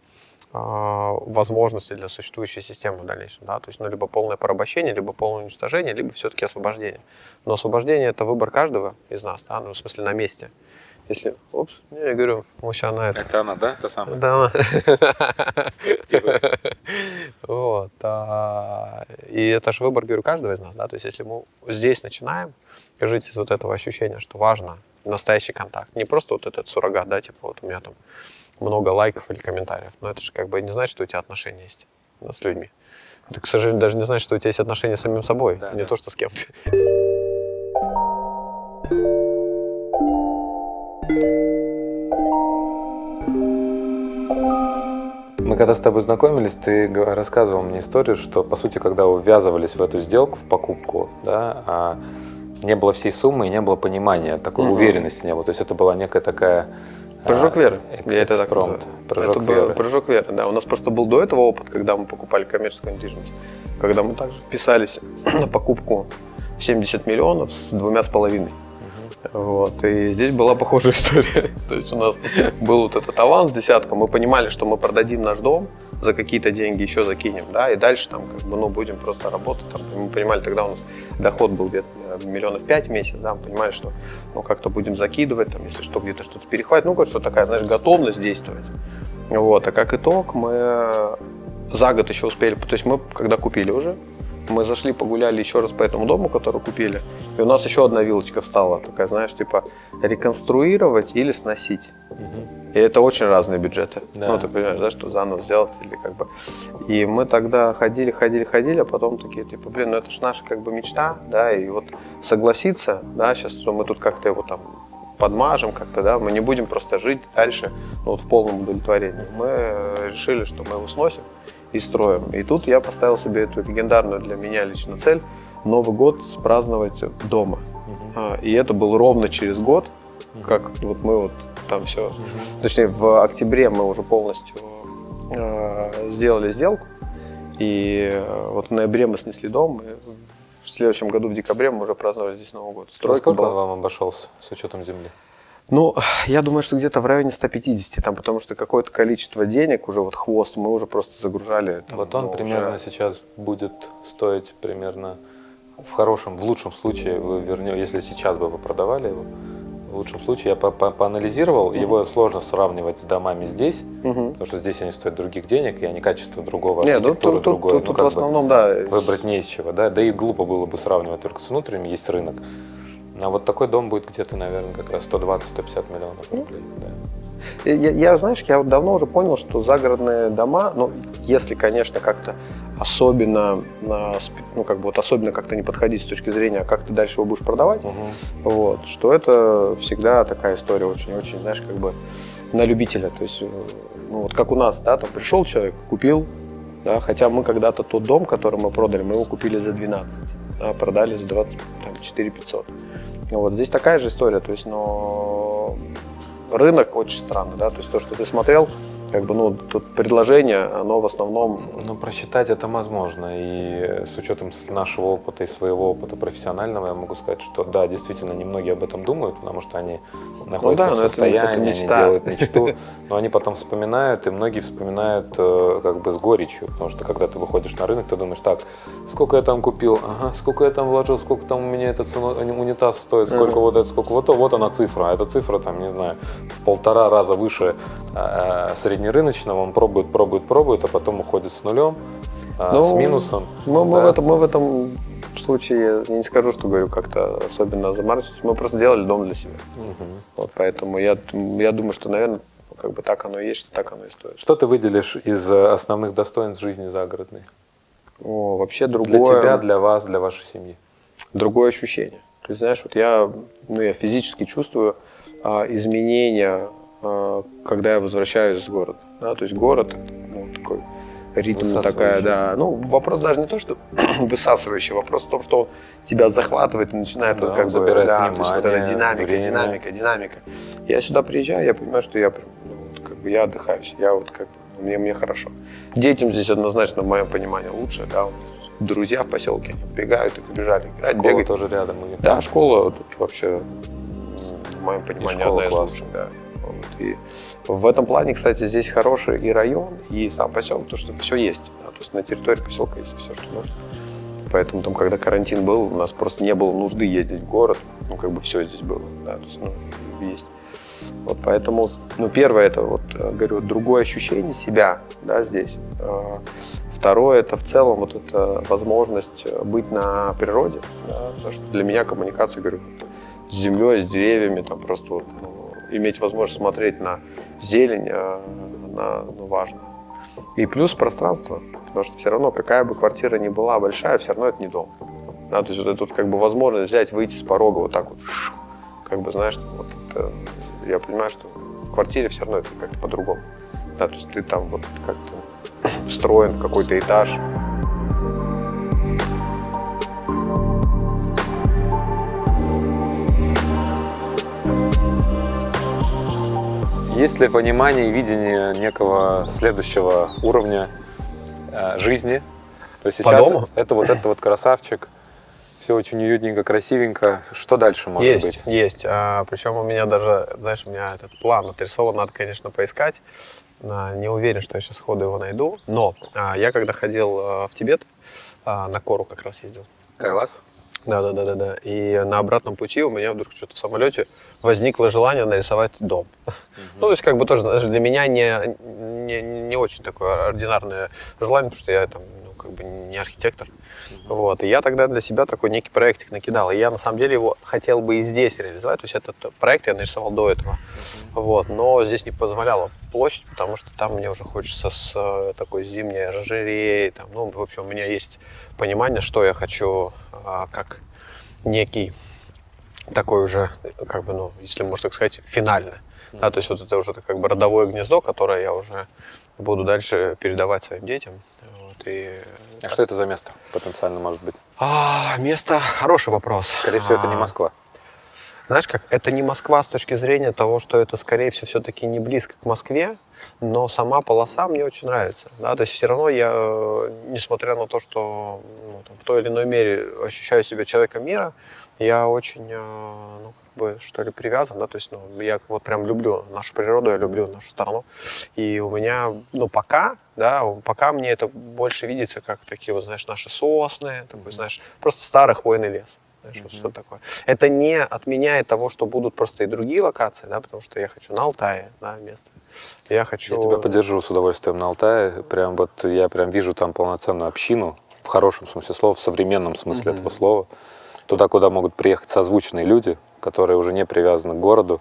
а, возможности для существующей системы в дальнейшем, да, то есть, ну, либо полное порабощение, либо полное уничтожение, либо все-таки освобождение. Но освобождение это выбор каждого из нас, да, ну, в смысле на месте. Если, опс, не, я говорю, Муся, она это. Это она, да? Та самая? Да, Типа. вот. а, И это же выбор, говорю, каждого из нас, да. То есть, если мы здесь начинаем жить из вот этого ощущения, что важно настоящий контакт, не просто вот этот суррогат, да, типа вот у меня там много лайков или комментариев, но это же как бы не значит, что у тебя отношения есть да, с людьми. Это, к сожалению, даже не значит, что у тебя есть отношения с самим собой, Да, не да. то, что с кем-то. Мы когда с тобой знакомились, ты рассказывал мне историю, что, по сути, когда вы ввязывались в эту сделку, в покупку, да, а, не было всей суммы и не было понимания, такой Мгм. уверенности не было. То есть это была некая такая... Прыжок а, веры. эк- Я это так называю. Прыжок это был веры. прыжок веры, да. У нас просто был до этого опыт, когда мы покупали коммерческую недвижимость. Когда мы также вписались на покупку 70 миллионов с двумя с половиной. Вот. И здесь была похожая история. То есть у нас был вот этот аванс десятка, мы понимали, что мы продадим наш дом, за какие-то деньги еще закинем, да, и дальше там как бы, ну, будем просто работать, там, мы понимали, тогда у нас доход был где-то э, миллионов пять в месяц, да, мы понимали, что, ну, как-то будем закидывать, там, если что, где-то что-то перехватит, ну, что такая, знаешь, готовность действовать. Вот, а как итог, мы за год еще успели, то есть мы, когда купили уже, мы зашли, погуляли еще раз по этому дому, который купили, и у нас еще одна вилочка встала, такая, знаешь, типа реконструировать или сносить. Мгм. И это очень разные бюджеты. Да. Ну, ты понимаешь, да, что заново сделать или как бы. И мы тогда ходили, ходили, ходили, а потом такие, типа, блин, ну это ж наша как бы мечта, да, и вот согласиться, да, сейчас что мы тут как-то его там подмажем как-то, да, мы не будем просто жить дальше ну, вот в полном удовлетворении. Мы решили, что мы его сносим и строим. И тут я поставил себе эту легендарную для меня лично цель Новый год спраздновать дома. А, И это был ровно через год, Мгм. как вот мы вот там все Мгм. Точнее, в октябре мы уже полностью э, сделали сделку. И э, вот в ноябре мы снесли дом. И в следующем году, в декабре, мы уже праздновали здесь Новый год. Стройка сколько была. вам обошелся с учетом земли? Ну, я думаю, что где-то в районе 150, там, потому что какое-то количество денег, уже вот хвост, мы уже просто загружали. там, Вот он ну, уже- примерно сейчас будет стоить примерно в хорошем, в лучшем случае вы вернете, если сейчас бы вы продавали его, в лучшем случае я по- по- поанализировал, его сложно сравнивать с домами здесь, Мгм. потому что здесь они стоят других денег, и они качество другого, Нет, ну, архитектура тут, тут- другое, тут- ну, тут в бы основном, да. выбрать не из чего, да, да и глупо было бы сравнивать только с внутренним, есть рынок. А вот такой дом будет где-то, наверное, как раз 120-150 миллионов рублей. да. Я, я, знаешь, я вот давно уже понял, что загородные дома, ну, если, конечно, как-то особенно, ну, как бы вот особенно как-то не подходить с точки зрения, как ты дальше его будешь продавать, Мгм. вот, что это всегда такая история очень-очень, знаешь, как бы на любителя. То есть, э, ну, вот как у нас, да, там пришел человек, купил, да, хотя мы когда-то тот дом, который мы продали, мы его купили за 12, а продали за 24 500. Вот здесь такая же история, то есть, но рынок очень странный, да, то есть то, что ты смотрел, как бы, ну, тут предложение, оно в основном Ну, просчитать это возможно. И с учетом нашего опыта и своего опыта профессионального, я могу сказать, что да, действительно, немногие об этом думают, потому что они находятся да, в это- состоянии, это они мечта. делают мечту, но они потом вспоминают, и многие вспоминают э, как бы с горечью, потому что когда ты выходишь на рынок, ты думаешь, так, сколько я там купил, ага, сколько я там вложил, сколько там у меня этот суно- унитаз стоит, сколько вот это, сколько вот то, вот она цифра, а эта цифра там, не знаю, в полтора раза выше э, среднерыночного, он пробует, пробует, пробует, а потом уходит с нулем, а, Ну, с минусом. Мы, мы Да. в этом, мы в этом случае, я не скажу, что говорю как-то особенно заморачиваться, мы просто делали дом для себя. Мгм. Вот поэтому я, я думаю, что, наверное, как бы так оно и есть, что так оно и стоит. Что ты выделишь из э, основных достоинств жизни загородной? О, вообще Для другое, тебя, для вас, для вашей семьи? другое ощущение. Есть, знаешь, вот я, ну, я физически чувствую а, изменения, когда я возвращаюсь с города. Да? То есть город, ну, такой ритм такая, да. Ну, вопрос даже не то, что высасывающий, вопрос в том, что он тебя захватывает и начинает Да, вот как бы, да, то есть вот эта внимание, динамика, время. динамика, динамика. Я сюда приезжаю, я понимаю, что я прям, ну, вот как бы я отдыхаюсь, я вот как бы, мне, мне хорошо. Детям здесь однозначно, в моем понимании, лучше, да, друзья в поселке бегают и побежали играть, Школа бегать. тоже рядом у них. Да, школа тут вообще, в моем понимании, одна из лучших. Да. Вот. И в этом плане, кстати, здесь хороший и район, и сам поселок, потому что все есть. да, то есть на территории поселка есть все, что нужно. Поэтому там, когда карантин был, у нас просто не было нужды ездить в город. Ну, как бы все здесь было. Да, то есть, ну, есть. Вот поэтому, ну, первое, это, вот, э, говорю, другое ощущение себя, да, здесь. Э, Второе, это в целом вот эта возможность э, быть на природе, да, потому что для меня коммуникация, говорю, с землей, с деревьями, там просто вот, ну, иметь возможность смотреть на зелень, она ну, важна. И плюс пространство, потому что все равно, какая бы квартира ни была большая, все равно это не дом. Да, то есть вот тут как бы возможность взять, выйти с порога вот так вот, как бы, знаешь, вот это, я понимаю, что в квартире все равно это как-то по-другому. Да, то есть ты там вот как-то встроен в какой-то этаж, Есть ли понимание и видение некого следующего уровня э, жизни? То есть По сейчас дому? это вот это вот красавчик, все очень уютненько, красивенько. Что дальше может есть, быть? есть. А, причем у меня даже, знаешь, у меня этот план отрисован, надо, конечно, поискать. А, не уверен, что я сейчас сходу его найду. Но а, я когда ходил а, в Тибет, а, на Кору как раз ездил. Кайлас? Да, да, да, да, да. И на обратном пути у меня вдруг что-то в самолете возникло желание нарисовать дом. Ну, то есть, как бы тоже, знаешь, для меня не, не, не очень такое ординарное желание, потому что я там, как бы не архитектор. Вот. И я тогда для себя такой некий проектик накидал. И я на самом деле его хотел бы и здесь реализовать. То есть этот проект я нарисовал до этого. Вот. Но здесь не позволяла площадь, потому что там мне уже хочется с э, такой зимней оранжереей. Там, ну, в общем, у меня есть понимание, что я хочу а, как некий такой уже, как бы, ну, если можно так сказать, финальный. Да, то есть вот это уже как бы родовое гнездо, которое я уже буду дальше передавать своим детям. И... А что это за место потенциально может быть? А, место хороший вопрос. Скорее всего, это не А, Москва. Знаешь, как это не Москва с точки зрения того, что это, скорее всего, все-таки не близко к Москве, но сама полоса мне очень нравится. Да? То есть все равно я, э, несмотря на то, что ну, там, в той или иной мере ощущаю себя человеком мира, я очень, э, ну, как бы, что ли, привязан, да, то есть, ну, я вот прям люблю нашу природу, я люблю нашу страну, и у меня, ну, пока, да, пока мне это больше видится как такие вот, знаешь, наши сосны, такой, знаешь, просто старый хвойный лес. Знаешь, вот Мгм. что такое. Это не отменяет того, что будут просто и другие локации, да, потому что я хочу на Алтае, да, место. Я хочу... Я тебя поддержу с удовольствием на Алтае. Прям вот я прям вижу там полноценную общину, в хорошем смысле слова, в современном смысле Мгм. этого слова. Туда, куда могут приехать созвучные люди, которые уже не привязаны к городу,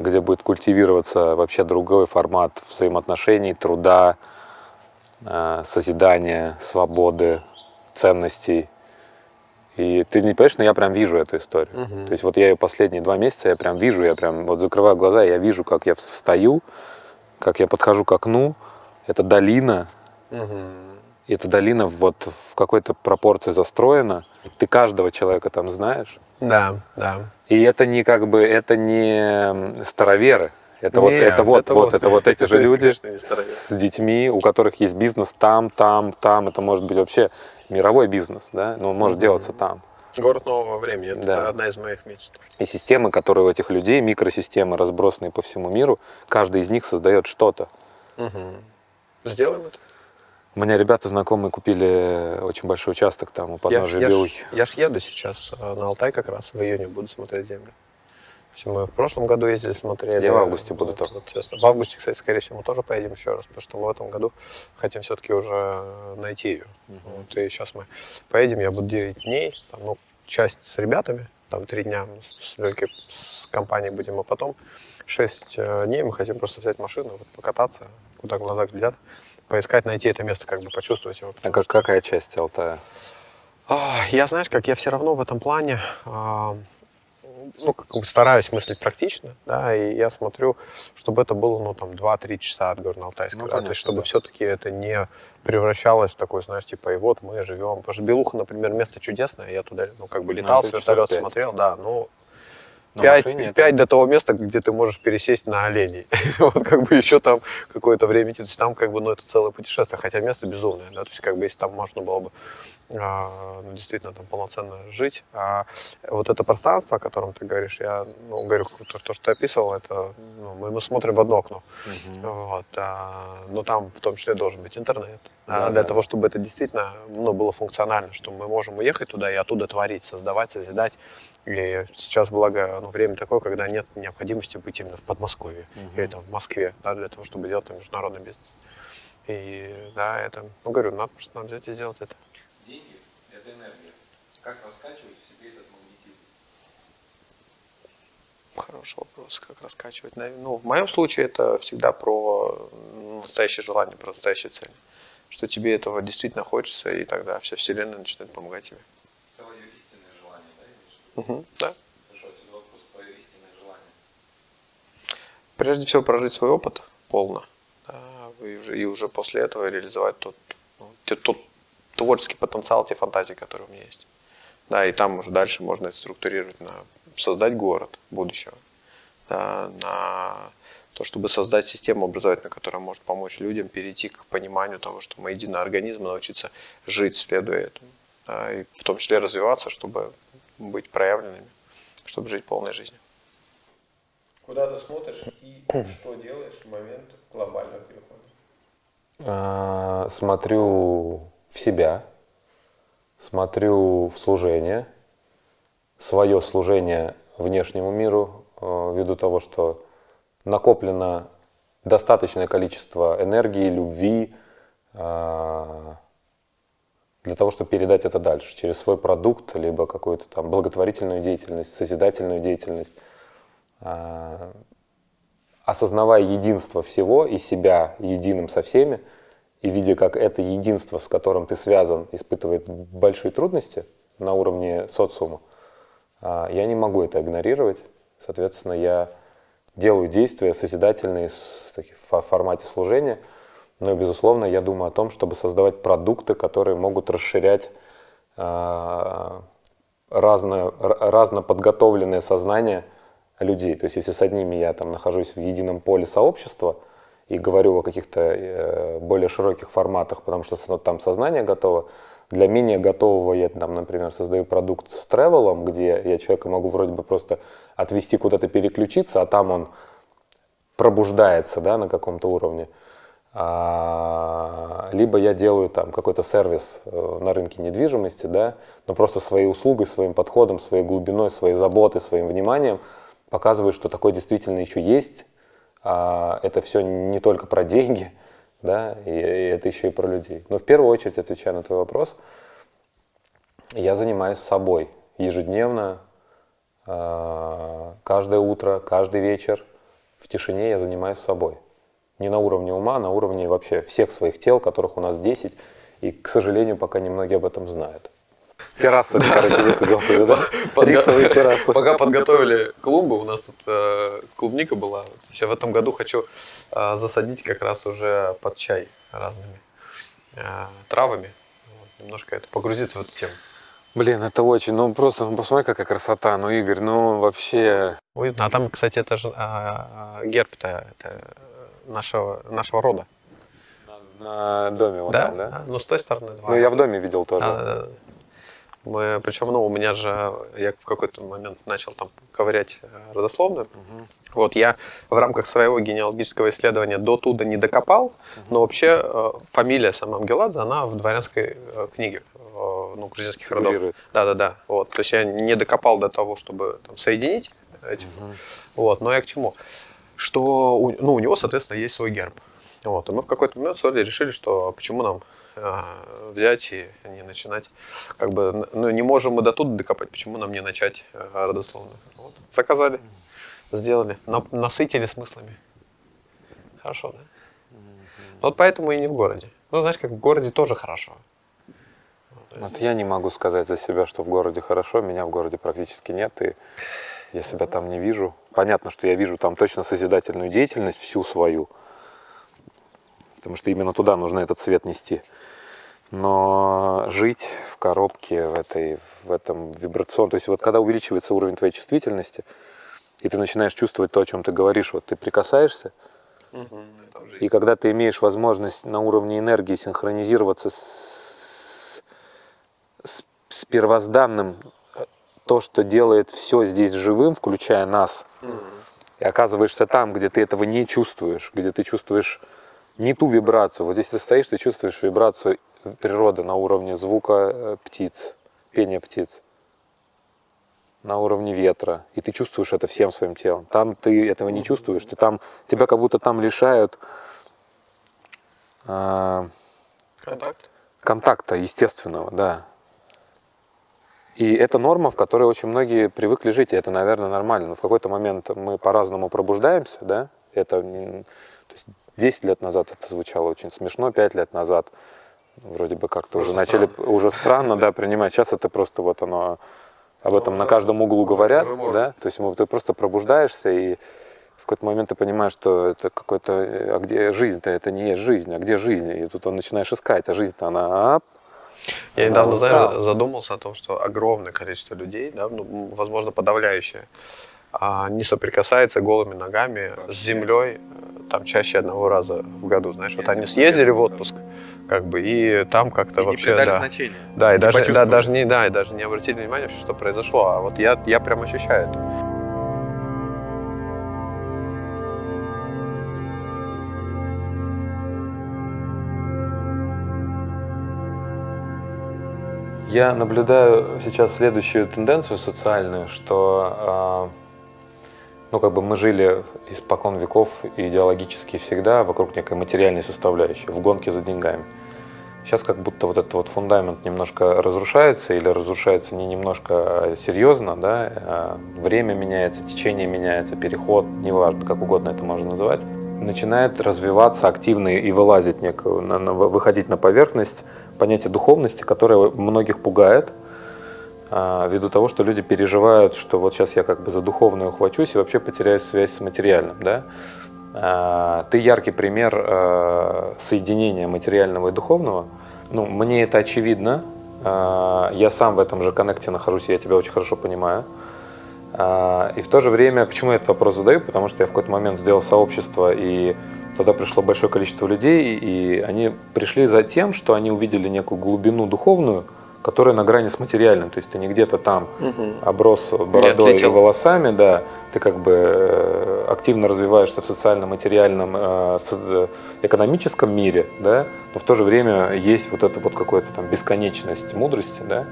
где будет культивироваться вообще другой формат взаимоотношений, труда, а, созидания, свободы, ценностей. И ты не понимаешь, но я прям вижу эту историю. Мгм. То есть вот я ее последние два месяца, я прям вижу, я прям вот закрываю глаза, я вижу, как я встаю, как я подхожу к окну, это долина, Мгм. и эта долина вот в какой-то пропорции застроена, ты каждого человека там знаешь, Да, да. и это не как бы, это не староверы, это вот, Нет, это вот, это вот, вот- это вот эти же люди не с детьми, у которых есть бизнес там, там, там, это может быть вообще мировой бизнес, да, но он может делаться там. Город нового времени. Это Да. одна из моих мечт. И системы, которые у этих людей, микросистемы, разбросанные по всему миру, каждый из них создает что-то. Мгм. Сделаем это. У меня ребята знакомые купили очень большой участок там у Я, подножия ж- я, ж, Белухи. я ж еду сейчас э, на Алтай как раз в июне буду смотреть землю. Мы в прошлом году ездили, смотрели. Я в августе буду тоже. В августе, кстати, скорее всего, мы тоже поедем еще раз, потому что мы в этом году хотим все-таки уже найти ее. Вот, и сейчас мы поедем, я буду 9 дней, там, ну, часть с ребятами, там 3 дня с Лёлькой, с компанией будем, а потом 6 дней мы хотим просто взять машину, вот, покататься, куда глаза глядят, поискать, найти это место, как бы почувствовать его. А как, какая часть Алтая? а, Я, знаешь, как я все равно в этом плане, а, ну, как бы стараюсь мыслить практично, да, и я смотрю, чтобы это было, ну, там, 2-3 часа от Горно-Алтайска, Ну, да, то есть чтобы да. все-таки это не превращалось в такое, знаешь, типа, и вот мы живем, потому что Белуха, например, место чудесное, я туда, ну, как бы Ну, летал, это с вертолета смотрел, да, ну, На пять, машине это- пять до того места, где ты можешь пересесть на оленей. вот как бы еще там какое-то время идти. То есть там как бы, ну, это целое путешествие, хотя место безумное, да, то есть как бы если там можно было бы а, ну, действительно там полноценно жить. А вот это пространство, о котором ты говоришь, я ну, говорю, то, то, что ты описывал, это ну, мы, мы смотрим в одно окно. Мгм. Вот, а, но там в том числе должен быть интернет. А Да, для да. того, чтобы это действительно ну, было функционально, что мы можем уехать туда и оттуда творить, создавать, созидать. И сейчас, благо, ну, время такое, когда нет необходимости быть именно в Подмосковье Мгм. или там в Москве, да, для того, чтобы делать там международный бизнес. И да, это, ну говорю, надо просто надо взять и сделать это. Деньги – это энергия. Как раскачивать в себе этот магнетизм? Хороший вопрос, как раскачивать. Ну, в моем случае это всегда про настоящее желание, про настоящие цели. Что тебе этого действительно хочется, и тогда вся вселенная начинает помогать тебе. Желание, да, желание. Прежде всего прожить свой опыт полно. да, и, уже, и уже после этого реализовать тот, ну, те- тот творческий потенциал, те фантазии, которые у меня есть. Да, и там уже дальше можно это структурировать на создать город будущего. да, на то, чтобы создать систему образовательную, которая может помочь людям перейти к пониманию того, что мы единый организм, научиться жить, следуя этому, да, и в том числе развиваться, чтобы быть проявленными, чтобы жить полной жизнью. Куда ты смотришь и что делаешь в момент глобального перехода? А, Смотрю в себя, смотрю в служение, свое служение внешнему миру, э, ввиду того, что накоплено достаточное количество энергии, любви а, для того, чтобы передать это дальше через свой продукт, либо какую-то там благотворительную деятельность, созидательную деятельность. А, осознавая единство всего и себя единым со всеми, и видя, как это единство, с которым ты связан, испытывает большие трудности на уровне социума, а, я не могу это игнорировать. Соответственно, я делаю действия созидательные в формате служения, но, безусловно, я думаю о том, чтобы создавать продукты, которые могут расширять а, разно, разно подготовленное сознание людей. То есть, если с одними я там нахожусь в едином поле сообщества и говорю о каких-то э, более широких форматах, потому что там сознание готово, для менее готового я там, например, создаю продукт с тревелом, где я человека могу вроде бы просто отвести куда-то переключиться, а там он пробуждается да, на каком-то уровне. А, либо я делаю там какой-то сервис э, на рынке недвижимости, да, но просто своей услугой, своим подходом, своей глубиной, своей заботой, своим вниманием показываю, что такое действительно еще есть. А, это все не только про деньги, да, и, это еще и про людей. Но в первую очередь, отвечая на твой вопрос, я занимаюсь собой ежедневно, а, каждое утро, каждый вечер в тишине я занимаюсь собой. Не на уровне ума, а на уровне вообще всех своих тел, которых у нас 10, и, к сожалению, пока немногие об этом знают. Терраса, короче, высадил себе, да? Рисовые террасы. Пока подготовили клумбы, у нас тут э, клубника была. Сейчас в этом году хочу э, засадить как раз уже под чай разными э, травами. Вот, немножко это погрузиться в эту тему. Блин, это очень, ну просто ну, посмотри, какая красота. Ну, Игорь, ну вообще, Уютно. А там, кстати, это же а, а, герб-то это нашего, нашего рода. на доме вот да? там, да? А, Ну, с той стороны два. Ну, я в доме видел тоже. Да, да, да. Мы, причем, ну, у меня же, я в какой-то момент начал там ковырять э, родословную. Мгм. Вот я в рамках своего генеалогического исследования до туда не докопал, но вообще э, фамилия сама Мгеладзе, она в дворянской э, книге, э, ну, грузинских родов. Фигурирует. Да, да, да. Вот. То есть я не докопал до того, чтобы там, соединить эти. Мгм. Вот. Но я к чему? Что у, ну, у него, соответственно, есть свой герб. Вот. И мы в какой-то момент с Олей решили, что почему нам э, взять и не начинать, как бы, ну, не можем мы до туда докопать, почему нам не начать э, родословную. Вот. Заказали, сделали, на- насытили смыслами. Хорошо, да? Вот поэтому и не в городе. Ну, знаешь, как в городе тоже хорошо. Вот, я не могу сказать за себя, что в городе хорошо, меня в городе практически нет, и я себя там не вижу. Понятно, что я вижу там точно созидательную деятельность всю свою, потому что именно туда нужно этот свет нести. Но жить в коробке, в, этой, в этом вибрационном, то есть вот когда увеличивается уровень твоей чувствительности, и ты начинаешь чувствовать то, о чем ты говоришь, вот ты прикасаешься, и когда ты имеешь возможность на уровне энергии синхронизироваться с, с, с первозданным, то, что делает все здесь живым, включая нас, Мгм. и оказываешься там, где ты этого не чувствуешь, где ты чувствуешь не ту вибрацию. Вот здесь ты стоишь, ты чувствуешь вибрацию природы на уровне звука э, птиц, пения птиц, на уровне ветра, и ты чувствуешь это всем своим телом. Там ты этого не чувствуешь, ты там, тебя как будто там лишают Контакт. контакта естественного, да. И это норма, в которой очень многие привыкли жить, и это, наверное, нормально. Но в какой-то момент мы по-разному пробуждаемся, да. Это не- то есть 10 лет назад это звучало очень смешно, 5 лет назад вроде бы как-то уже Уже начали уже странно, да, принимать. Сейчас это просто вот оно об этом на каждом углу говорят, да. То есть ты просто пробуждаешься и в какой-то момент ты понимаешь, что это какой-то, э, а где жизнь-то, это не есть жизнь, а где жизнь? И тут он начинаешь искать, а жизнь-то она, ап, Я недавно, знаешь, да. задумался о том, что огромное количество людей, да, ну, возможно, подавляющее, а, не соприкасается голыми ногами с землей там чаще одного раза в году. Знаешь, вот они съездили в отпуск, как бы, и там как-то И не вообще, придали да. значения. Да, и не даже, да, даже не, да, и даже не обратили внимания вообще, что произошло. А вот я, я прям ощущаю это. Я наблюдаю сейчас следующую тенденцию социальную, что э, ну, как бы мы жили испокон веков идеологически всегда вокруг некой материальной составляющей, в гонке за деньгами. Сейчас как будто вот этот вот фундамент немножко разрушается или разрушается не немножко а серьезно, да, а время меняется, течение меняется, переход, неважно, как угодно это можно называть, начинает развиваться активно и вылазить некую, выходить на поверхность понятие духовности, которое многих пугает, а, ввиду того, что люди переживают, что вот сейчас я как бы за духовное ухвачусь и вообще потеряю связь с материальным, да. А, Ты яркий пример а, соединения материального и духовного. Ну, мне это очевидно. Я сам в этом же коннекте нахожусь, я тебя очень хорошо понимаю. И в то же время, почему я этот вопрос задаю? Потому что я в какой-то момент сделал сообщество, и туда пришло большое количество людей, и они пришли за тем, что они увидели некую глубину духовную, которая на грани с материальным. То есть ты не где-то там оброс бородой и волосами, да, ты как бы э, активно развиваешься в социально-материальном, э, со- экономическом мире, да, но в то же время есть вот это вот какая-то там бесконечность мудрости, да.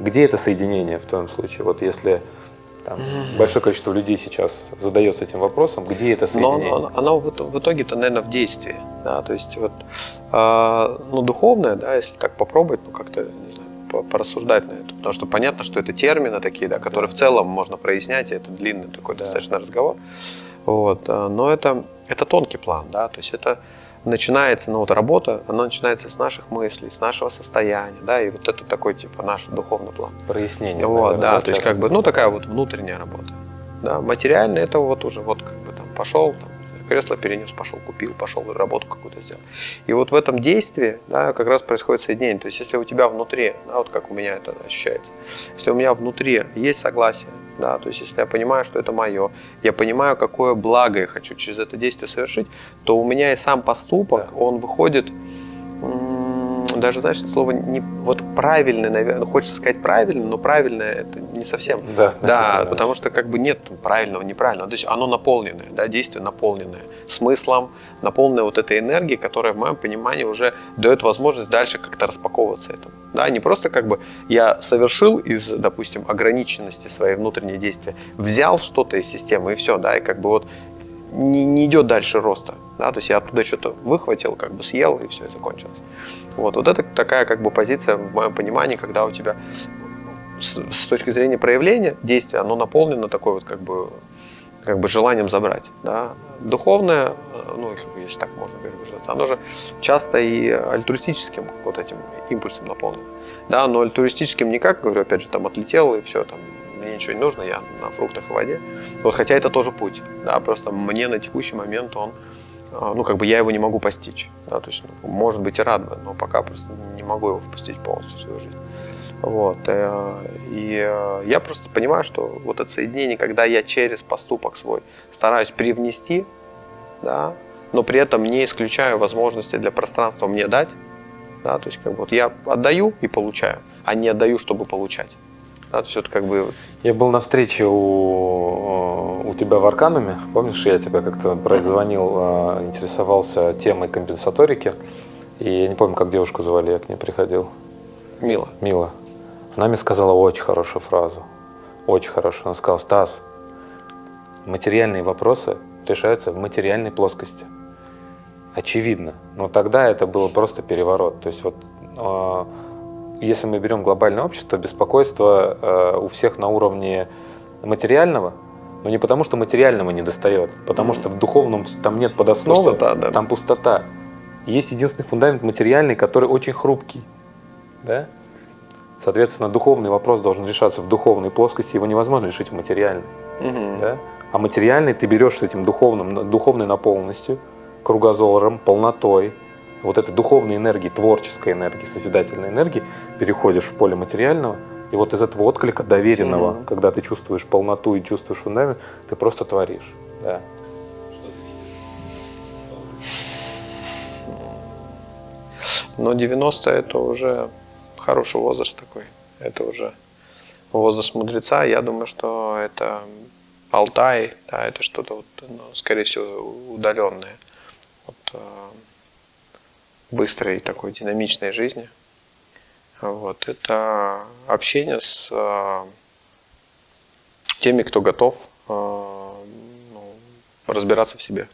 Где это соединение в твоем случае? Вот если там, большое количество людей сейчас задается этим вопросом, где это Но соединение? оно, оно в, ит- в итоге-то, наверное, в действии. Да, то есть вот, а, ну, духовное, да, если так попробовать, ну, как-то, не знаю, по- порассуждать на это. Потому что понятно, что это термины такие, да, которые в целом можно прояснять, и это длинный такой Да. достаточно разговор. Вот, а, но это, это тонкий план, да, то есть это начинается, ну, вот работа, она начинается с наших мыслей, с нашего состояния, да, и вот это такой, типа, наш духовный план. Прояснение. Вот, наверное, да, то есть как бы, ну такая вот внутренняя работа. Да, материально это вот уже вот как бы там пошел, там, кресло перенес, пошел, купил, пошел работу какую-то сделал. И вот в этом действии, да, как раз происходит соединение. То есть если у тебя внутри, да, вот как у меня это ощущается, если у меня внутри есть согласие, да, то есть если я понимаю, что это мое, я понимаю, какое благо я хочу через это действие совершить, то у меня и сам поступок, он выходит даже, знаешь, слово не вот правильный, наверное, хочется сказать правильный, но правильное это не совсем. Да, Да, потому что как бы нет правильного, неправильного. То есть оно наполненное, да, действие наполненное смыслом, наполненное вот этой энергией, которая в моем понимании уже дает возможность дальше как-то распаковываться этому. Да, не просто как бы я совершил из, допустим, ограниченности своей внутренней действия, взял что-то из системы и все, да, и как бы вот не, не идет дальше роста. Да, то есть я оттуда что-то выхватил, как бы съел, и все, и закончилось. Вот, вот это такая как бы позиция в моем понимании, когда у тебя с, с точки зрения проявления действия, оно наполнено такой вот как бы, как бы желанием забрать. Да. Духовное, э, ну, если- так можно выражаться, оно же часто и альтруистическим вот этим импульсом наполнено. Да, но альтруистическим не как, говорю, опять же, там отлетел и все, там, мне ничего не нужно, я на фруктах и воде. Вот, хотя это тоже путь, да, просто мне на текущий момент он, ну, как бы я его не могу постичь, да, то есть, ну, может быть, и рад бы, но пока просто не могу его впустить полностью в свою жизнь. Вот, э, и э, я просто понимаю, что вот это соединение, когда я через поступок свой стараюсь привнести, да, но при этом не исключаю возможности для пространства мне дать, да, то есть как бы вот я отдаю и получаю, а не отдаю, чтобы получать. Да, то есть это как бы Я был на встрече у, у тебя в Аркануме. Помнишь, я тебя как-то прозвонил, э, интересовался темой компенсаторики. И я не помню, как девушку звали, я к ней приходил. мило. Мила. Она мне сказала очень хорошую фразу. Очень хорошую. Она сказала, Стас, материальные вопросы решаются в материальной плоскости. Очевидно. Но тогда это было просто переворот. То есть вот э, если мы берем глобальное общество, беспокойство э, у всех на уровне материального, но не потому, что материального не достает, потому что в духовном там нет подосновы, Пустота, да. там пустота. Есть единственный фундамент материальный, который очень хрупкий. Да? Соответственно, духовный вопрос должен решаться в духовной плоскости, его невозможно решить в материальной. Мгм. Да? А материальный ты берешь с этим духовным, духовной наполненностью, кругозором, полнотой, вот этой духовной энергии, творческой энергии, созидательной энергии, переходишь в поле материального, И вот из этого отклика доверенного, Мгм. когда ты чувствуешь полноту и чувствуешь фундамент, ты просто творишь. Да. Но 90 это уже хороший возраст такой. Это уже возраст мудреца. Я думаю, что это Алтай, да, это что-то, вот, ну, скорее всего, удаленное от э, быстрой такой динамичной жизни. Вот. Это общение с э, теми, кто готов э, ну, разбираться в себе.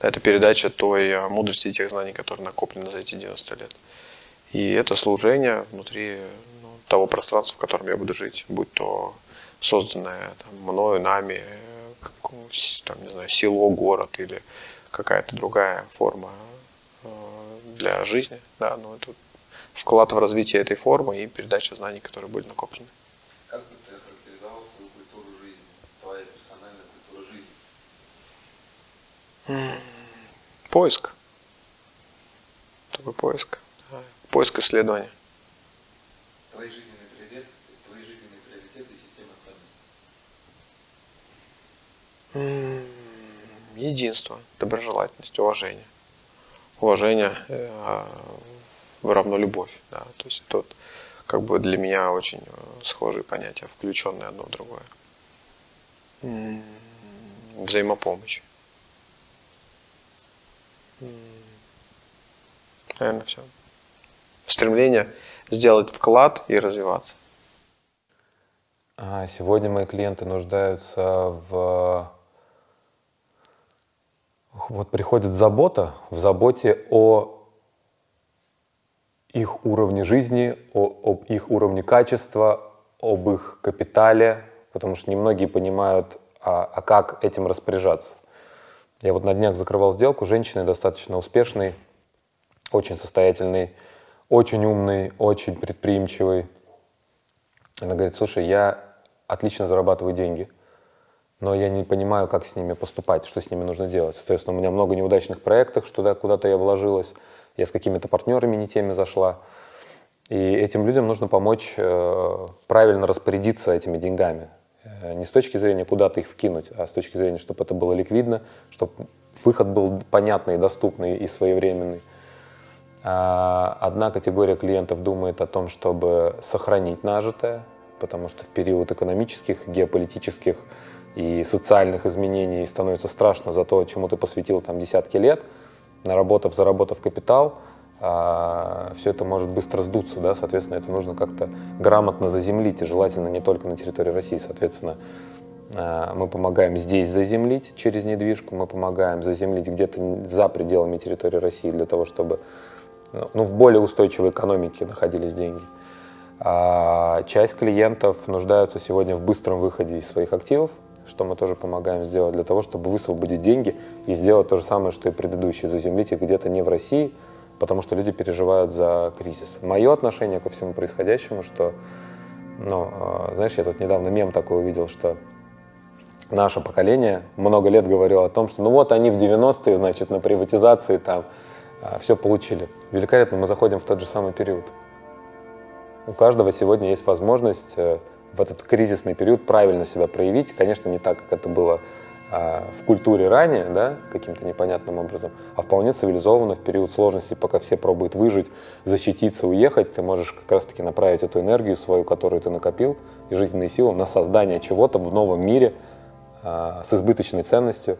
Это передача той э, мудрости и тех знаний, которые накоплены за эти 90 лет. И это служение внутри ну, того пространства, в котором я буду жить, будь то созданное там, мною, нами, там, не знаю, село, город или какая-то другая форма для жизни. Да, но это вклад в развитие этой формы и передача знаний, которые были накоплены. Как бы ты охарактеризовал свою культуру жизни? Твоя персональная культура жизни? Поиск. Такой поиск. Поиск исследования. Твои жизненные приоритеты, твои жизненные приоритеты и система ценностей. Единство, доброжелательность, уважение. Уважение э, равно любовь. Да. То есть вот как бы для меня очень э, схожие понятия, включенные одно в другое. М, Взаимопомощь. Наверное, все. Стремление сделать вклад и развиваться. А Сегодня мои клиенты нуждаются в... Вот приходит забота, в заботе о их уровне жизни, о, об их уровне качества, об их капитале, потому что немногие понимают, а, а как этим распоряжаться. Я вот на днях закрывал сделку женщины достаточно успешной, очень состоятельной, очень умной, очень предприимчивой. Она говорит, слушай, я отлично зарабатываю деньги, но я не понимаю, как с ними поступать, что с ними нужно делать. Соответственно, у меня много неудачных проектов, что да, куда-то я вложилась, я с какими-то партнерами не теми зашла. И этим людям нужно помочь э, правильно распорядиться этими деньгами. Э, не с точки зрения, куда ты их вкинуть, а с точки зрения, чтобы это было ликвидно, чтобы выход был понятный, доступный и своевременный. А Одна категория клиентов думает о том, чтобы сохранить нажитое, потому что в период экономических, геополитических и социальных изменений становится страшно за то, чему ты посвятил там десятки лет, наработав, заработав капитал, все это может быстро сдуться, да, соответственно, это нужно как-то грамотно заземлить, и желательно не только на территории России, соответственно, а, мы помогаем здесь заземлить через недвижку, мы помогаем заземлить где-то за пределами территории России для того, чтобы ну, в более устойчивой экономике находились деньги. А часть клиентов нуждаются сегодня в быстром выходе из своих активов, что мы тоже помогаем сделать для того, чтобы высвободить деньги и сделать то же самое, что и предыдущие, заземлить их где-то не в России, потому что люди переживают за кризис. Мое отношение ко всему происходящему, что, ну, э, знаешь, я тут недавно мем такой увидел, что наше поколение много лет говорило о том, что ну вот они в 90-е, значит, на приватизации там все получили. Великолепно, мы заходим в тот же самый период. У каждого сегодня есть возможность э, в этот кризисный период правильно себя проявить. Конечно, не так, как это было а, в культуре ранее, да, каким-то непонятным образом, а вполне цивилизованно в период сложности, пока все пробуют выжить, защититься, уехать, ты можешь как раз-таки направить эту энергию свою, которую ты накопил, и жизненные силы на создание чего-то в новом мире а, с избыточной ценностью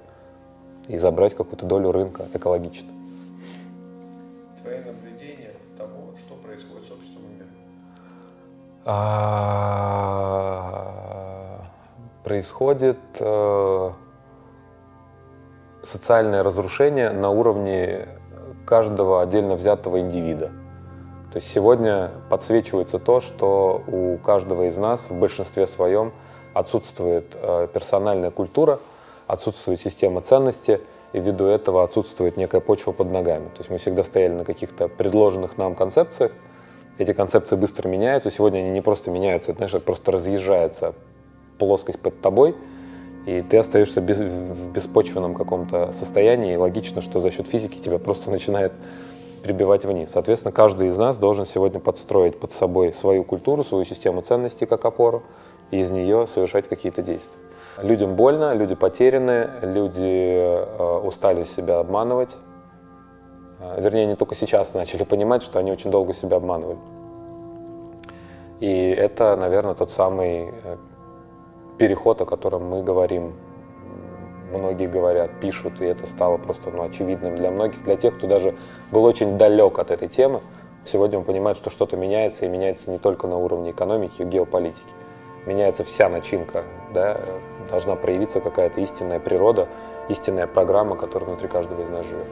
и забрать какую-то долю рынка экологично. Происходит э, социальное разрушение на уровне каждого отдельно взятого индивида. То есть сегодня подсвечивается то, что у каждого из нас в большинстве своем отсутствует э, персональная культура, отсутствует система ценностей, и ввиду этого отсутствует некая почва под ногами. То есть мы всегда стояли на каких-то предложенных нам концепциях, эти концепции быстро меняются, сегодня они не просто меняются, это, знаешь, просто разъезжается плоскость под тобой, и ты остаешься без, в беспочвенном каком-то состоянии, и логично, что за счет физики тебя просто начинает прибивать вниз. Соответственно, каждый из нас должен сегодня подстроить под собой свою культуру, свою систему ценностей как опору, и из нее совершать какие-то действия. Людям больно, люди потеряны, люди э, устали себя обманывать. Э, вернее, не только сейчас начали понимать, что они очень долго себя обманывали. И это, наверное, тот самый э, переход, о котором мы говорим. Многие говорят, пишут, и это стало просто ну, очевидным для многих, для тех, кто даже был очень далек от этой темы. Сегодня он понимает, что что-то меняется, и меняется не только на уровне экономики и геополитики. Меняется вся начинка, да, должна проявиться какая-то истинная природа, истинная программа, которая внутри каждого из нас живет.